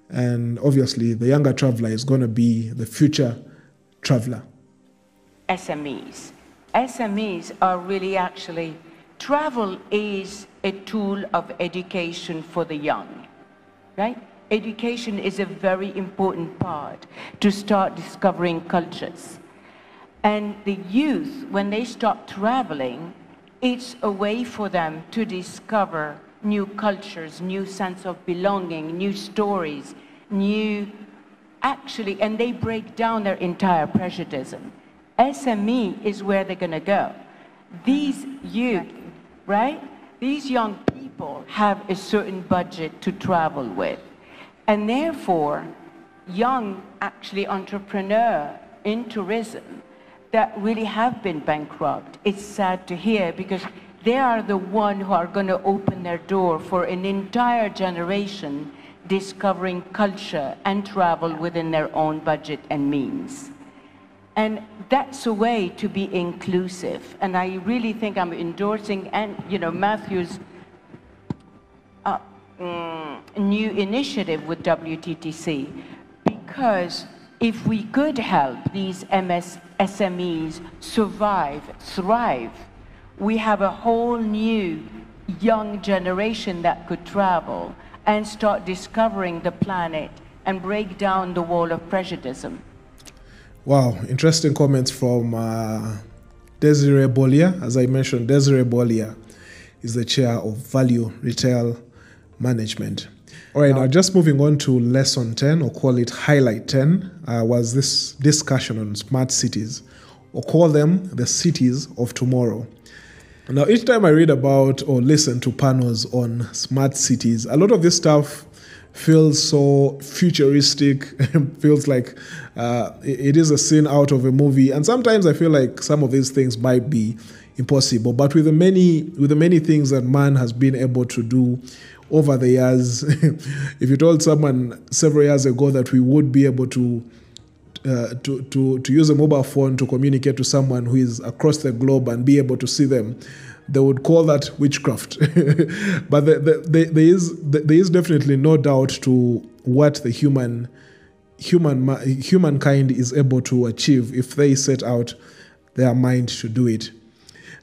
And obviously, the younger traveler is going to be the future traveler. SMEs. SMEs are really actually, travel is a tool of education for the young, right? Education is a very important part to start discovering cultures. And the youth, when they start traveling, it's a way for them to discover new cultures, new sense of belonging, new stories, new, actually, and they break down their entire prejudice. SME is where they're going to go. These youth, right? These young people have a certain budget to travel with. And therefore, young, actually, entrepreneur in tourism that really have been bankrupt, it's sad to hear because they are the one who are going to open their door for an entire generation discovering culture and travel within their own budget and means. And that's a way to be inclusive. And I really think I'm endorsing, and you know, Matthew's um, new initiative with WTTC because if we could help these MS, SMEs survive, thrive, we have a whole new young generation that could travel and start discovering the planet and break down the wall of prejudice. Wow, interesting comments from uh, Desiree Bollier. As I mentioned, Desiree Bollier is the chair of Value Retail management. All right, now, now just moving on to lesson 10, or call it highlight 10, uh, was this discussion on smart cities, or call them the cities of tomorrow. Now, each time I read about or listen to panels on smart cities, a lot of this stuff feels so futuristic, [LAUGHS] feels like uh, it is a scene out of a movie. And sometimes I feel like some of these things might be impossible. But with the many with the many things that man has been able to do over the years. [LAUGHS] if you told someone several years ago that we would be able to uh, to, to, to use a mobile phone to communicate to someone who is across the globe and be able to see them, they would call that witchcraft. [LAUGHS] but the, the, the, there, is, there is definitely no doubt to what the human, human humankind is able to achieve if they set out their mind to do it.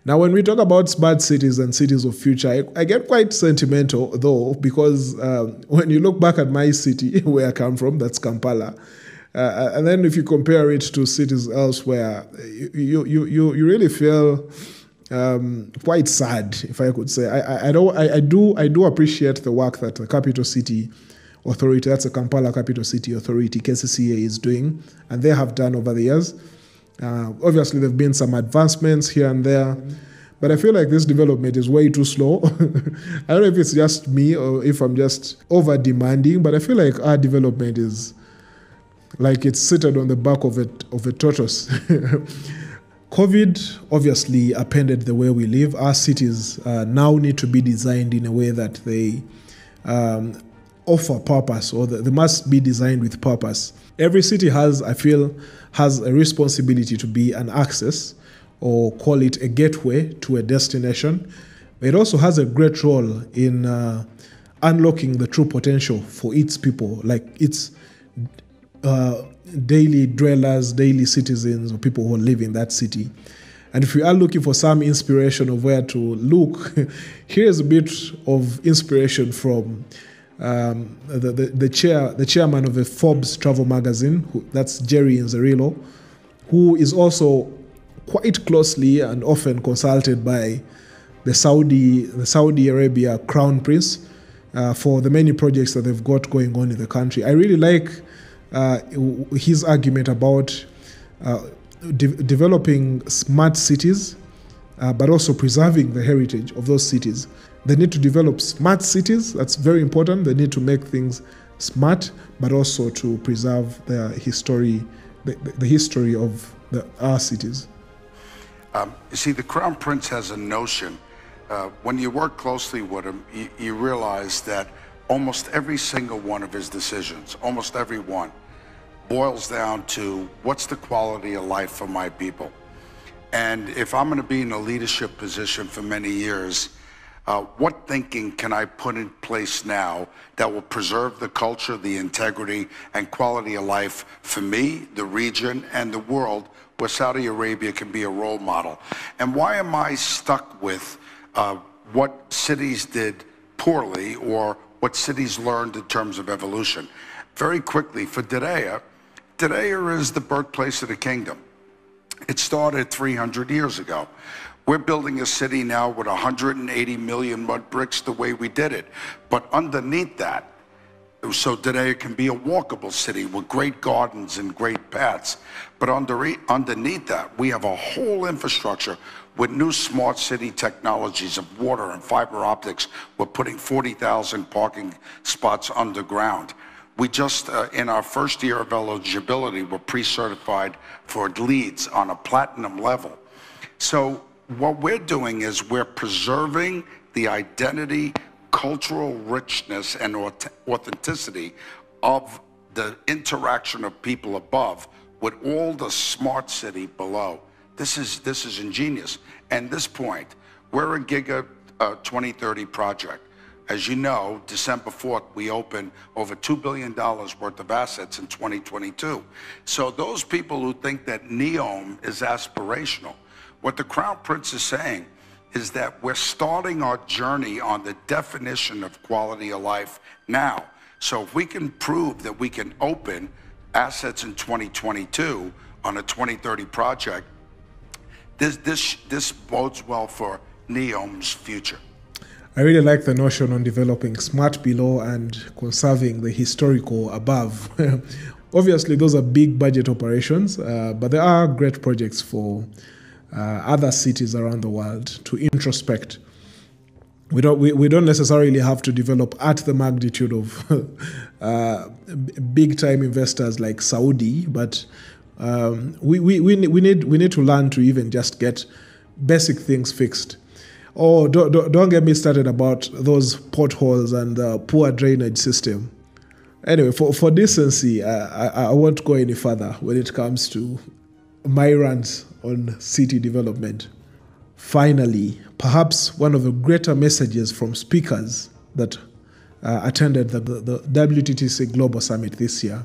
Now, when we talk about smart cities and cities of future, I, I get quite sentimental though, because um, when you look back at my city, [LAUGHS] where I come from, that's Kampala, uh, and then if you compare it to cities elsewhere, you you you, you really feel um, quite sad, if I could say. I, I, I don't I, I, do I do appreciate the work that the capital city authority, that's the Kampala Capital City Authority, KCCA, is doing, and they have done over the years. Uh, obviously, there have been some advancements here and there, but I feel like this development is way too slow. [LAUGHS] I don't know if it's just me or if I'm just over demanding, but I feel like our development is like it's seated on the back of a, of a tortoise. [LAUGHS] COVID obviously appended the way we live. Our cities uh, now need to be designed in a way that they um, offer purpose or they must be designed with purpose. Every city has, I feel, has a responsibility to be an access or call it a gateway to a destination. It also has a great role in uh, unlocking the true potential for its people, like its uh, daily dwellers, daily citizens, or people who live in that city. And if you are looking for some inspiration of where to look, [LAUGHS] here's a bit of inspiration from um, the, the, the, chair, the chairman of the Forbes travel magazine, who, that's Jerry Inzerillo, who is also quite closely and often consulted by the Saudi, the Saudi Arabia Crown Prince uh, for the many projects that they've got going on in the country. I really like uh, his argument about uh, de developing smart cities, uh, but also preserving the heritage of those cities. They need to develop smart cities, that's very important. They need to make things smart, but also to preserve the history, the, the history of the, our cities. Um, you see, the Crown Prince has a notion. Uh, when you work closely with him, you, you realize that almost every single one of his decisions, almost every one, boils down to what's the quality of life for my people. And if I'm going to be in a leadership position for many years, uh, what thinking can I put in place now that will preserve the culture, the integrity, and quality of life for me, the region, and the world where Saudi Arabia can be a role model? And why am I stuck with uh, what cities did poorly or what cities learned in terms of evolution? Very quickly, for Diriyah, Diriyah is the birthplace of the kingdom. It started 300 years ago. We're building a city now with 180 million mud bricks the way we did it. But underneath that, so today it can be a walkable city with great gardens and great paths. But under, underneath that, we have a whole infrastructure with new smart city technologies of water and fiber optics. We're putting 40,000 parking spots underground. We just, uh, in our first year of eligibility, were pre-certified for LEED on a platinum level. So what we're doing is we're preserving the identity, cultural richness, and authenticity of the interaction of people above with all the smart city below. This is, this is ingenious. And this point, we're a Giga uh, 2030 project. As you know, December 4th, we opened over $2 billion worth of assets in 2022. So those people who think that NEOM is aspirational, what the Crown Prince is saying is that we're starting our journey on the definition of quality of life now. So if we can prove that we can open assets in 2022 on a 2030 project, this, this, this bodes well for NEOM's future. I really like the notion on developing smart below and conserving the historical above. [LAUGHS] Obviously, those are big budget operations, uh, but there are great projects for other cities around the world to introspect. We don't, we, we don't necessarily have to develop at the magnitude of [LAUGHS] uh, big time investors like Saudi, but um, we, we, we, we, need, we need to learn to even just get basic things fixed. Oh, don't, don't get me started about those potholes and the poor drainage system. Anyway, for, for decency, I, I, I won't go any further when it comes to my rants on city development. Finally, perhaps one of the greater messages from speakers that uh, attended the, the, the WTTC Global Summit this year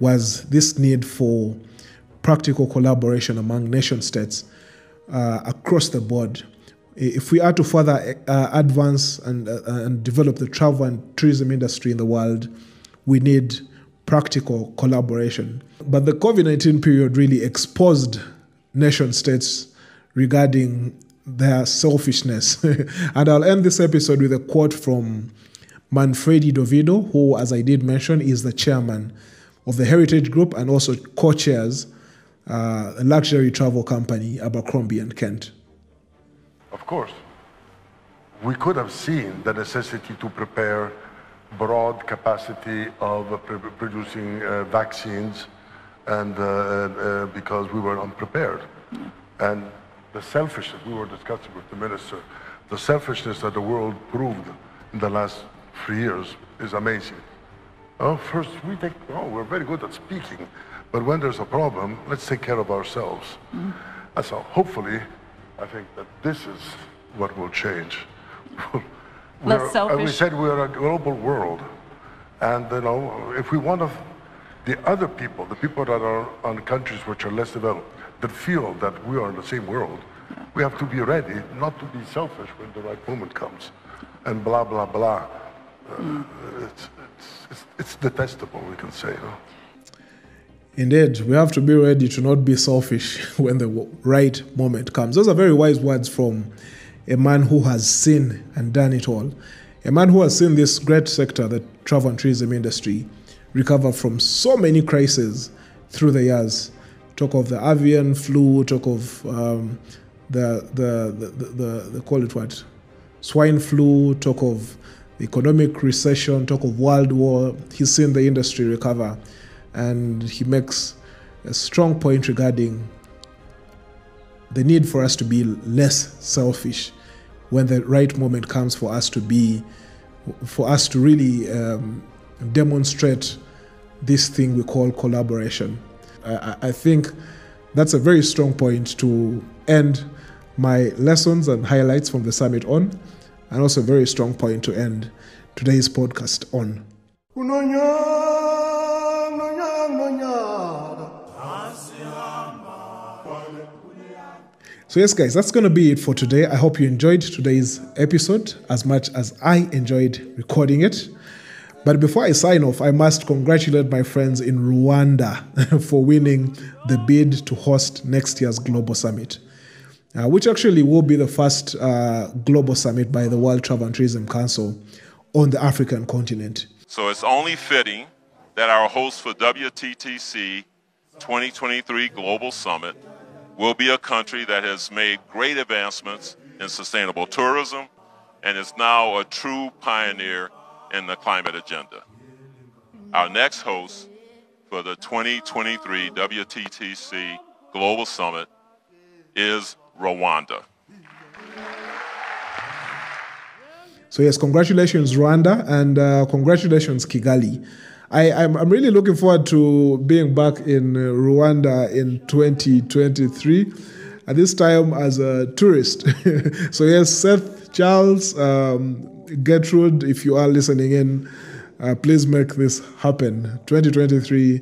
was this need for practical collaboration among nation states uh, across the board if we are to further uh, advance and, uh, and develop the travel and tourism industry in the world, we need practical collaboration. But the COVID 19 period really exposed nation states regarding their selfishness. [LAUGHS] and I'll end this episode with a quote from Manfredi d'Ovidio, who, as I did mention, is the chairman of the Heritage Group and also co chairs uh, a luxury travel company, Abercrombie and Kent. Of course, we could have seen the necessity to prepare broad capacity of producing uh, vaccines and uh, uh, because we were unprepared. And the selfishness, we were discussing with the minister, the selfishness that the world proved in the last three years is amazing. Oh, first we take, oh, we're very good at speaking, but when there's a problem, let's take care of ourselves. Mm. And so hopefully, I think that this is what will change. Less selfish. As we said, we're a global world. And, you know, if we want to, the other people, the people that are on countries which are less developed, that feel that we are in the same world, yeah. we have to be ready not to be selfish when the right moment comes. And blah, blah, blah. Uh, mm. it's, it's, it's, it's, detestable, we can say. Know? Indeed, we have to be ready to not be selfish [LAUGHS] when the right moment comes. Those are very wise words from a man who has seen and done it all. A man who has seen this great sector, the travel and tourism industry, recover from so many crises through the years. Talk of the avian flu, talk of um, the, the, the, the, the, call it what? Swine flu, talk of economic recession, talk of world war. He's seen the industry recover. And he makes a strong point regarding the need for us to be less selfish when the right moment comes for us to be, for us to really um, demonstrate this thing we call collaboration. I, I think that's a very strong point to end my lessons and highlights from the summit on, and also a very strong point to end today's podcast on. So, yes, guys, that's going to be it for today. I hope you enjoyed today's episode as much as I enjoyed recording it. But before I sign off, I must congratulate my friends in Rwanda [LAUGHS] for winning the bid to host next year's Global Summit, uh, which actually will be the first uh, global summit by the World Travel and Tourism Council on the African continent. So it's only fitting that our host for WTTC 2023 Global Summit will be a country that has made great advancements in sustainable tourism and is now a true pioneer in the climate agenda. Our next host for the 2023 WTTC Global Summit is Rwanda. So, yes, congratulations, Rwanda, and uh, congratulations, Kigali. I, am really looking forward to being back in uh, Rwanda in 2023, at this time as a tourist. [LAUGHS] so, yes, Seth, Charles, um, Gertrude, if you are listening in, uh, please make this happen. 2023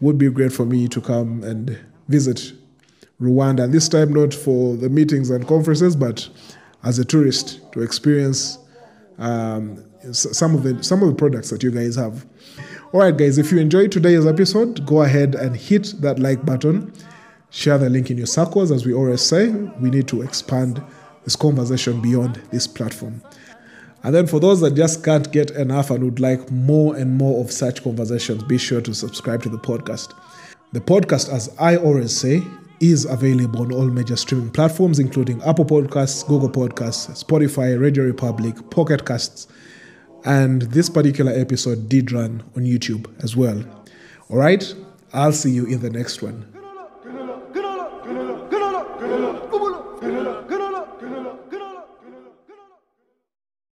would be great for me to come and visit Rwanda. This time, not for the meetings and conferences, but as a tourist to experience um, some of the some of the products that you guys have. All right, guys, if you enjoyed today's episode, go ahead and hit that like button. Share the link in your circles. As we always say, we need to expand this conversation beyond this platform. And then for those that just can't get enough and would like more and more of such conversations, be sure to subscribe to the podcast. The podcast, as I always say, is available on all major streaming platforms, including Apple Podcasts, Google Podcasts, Spotify, Radio Republic, Pocket Casts, and this particular episode did run on YouTube as well. All right, I'll see you in the next one.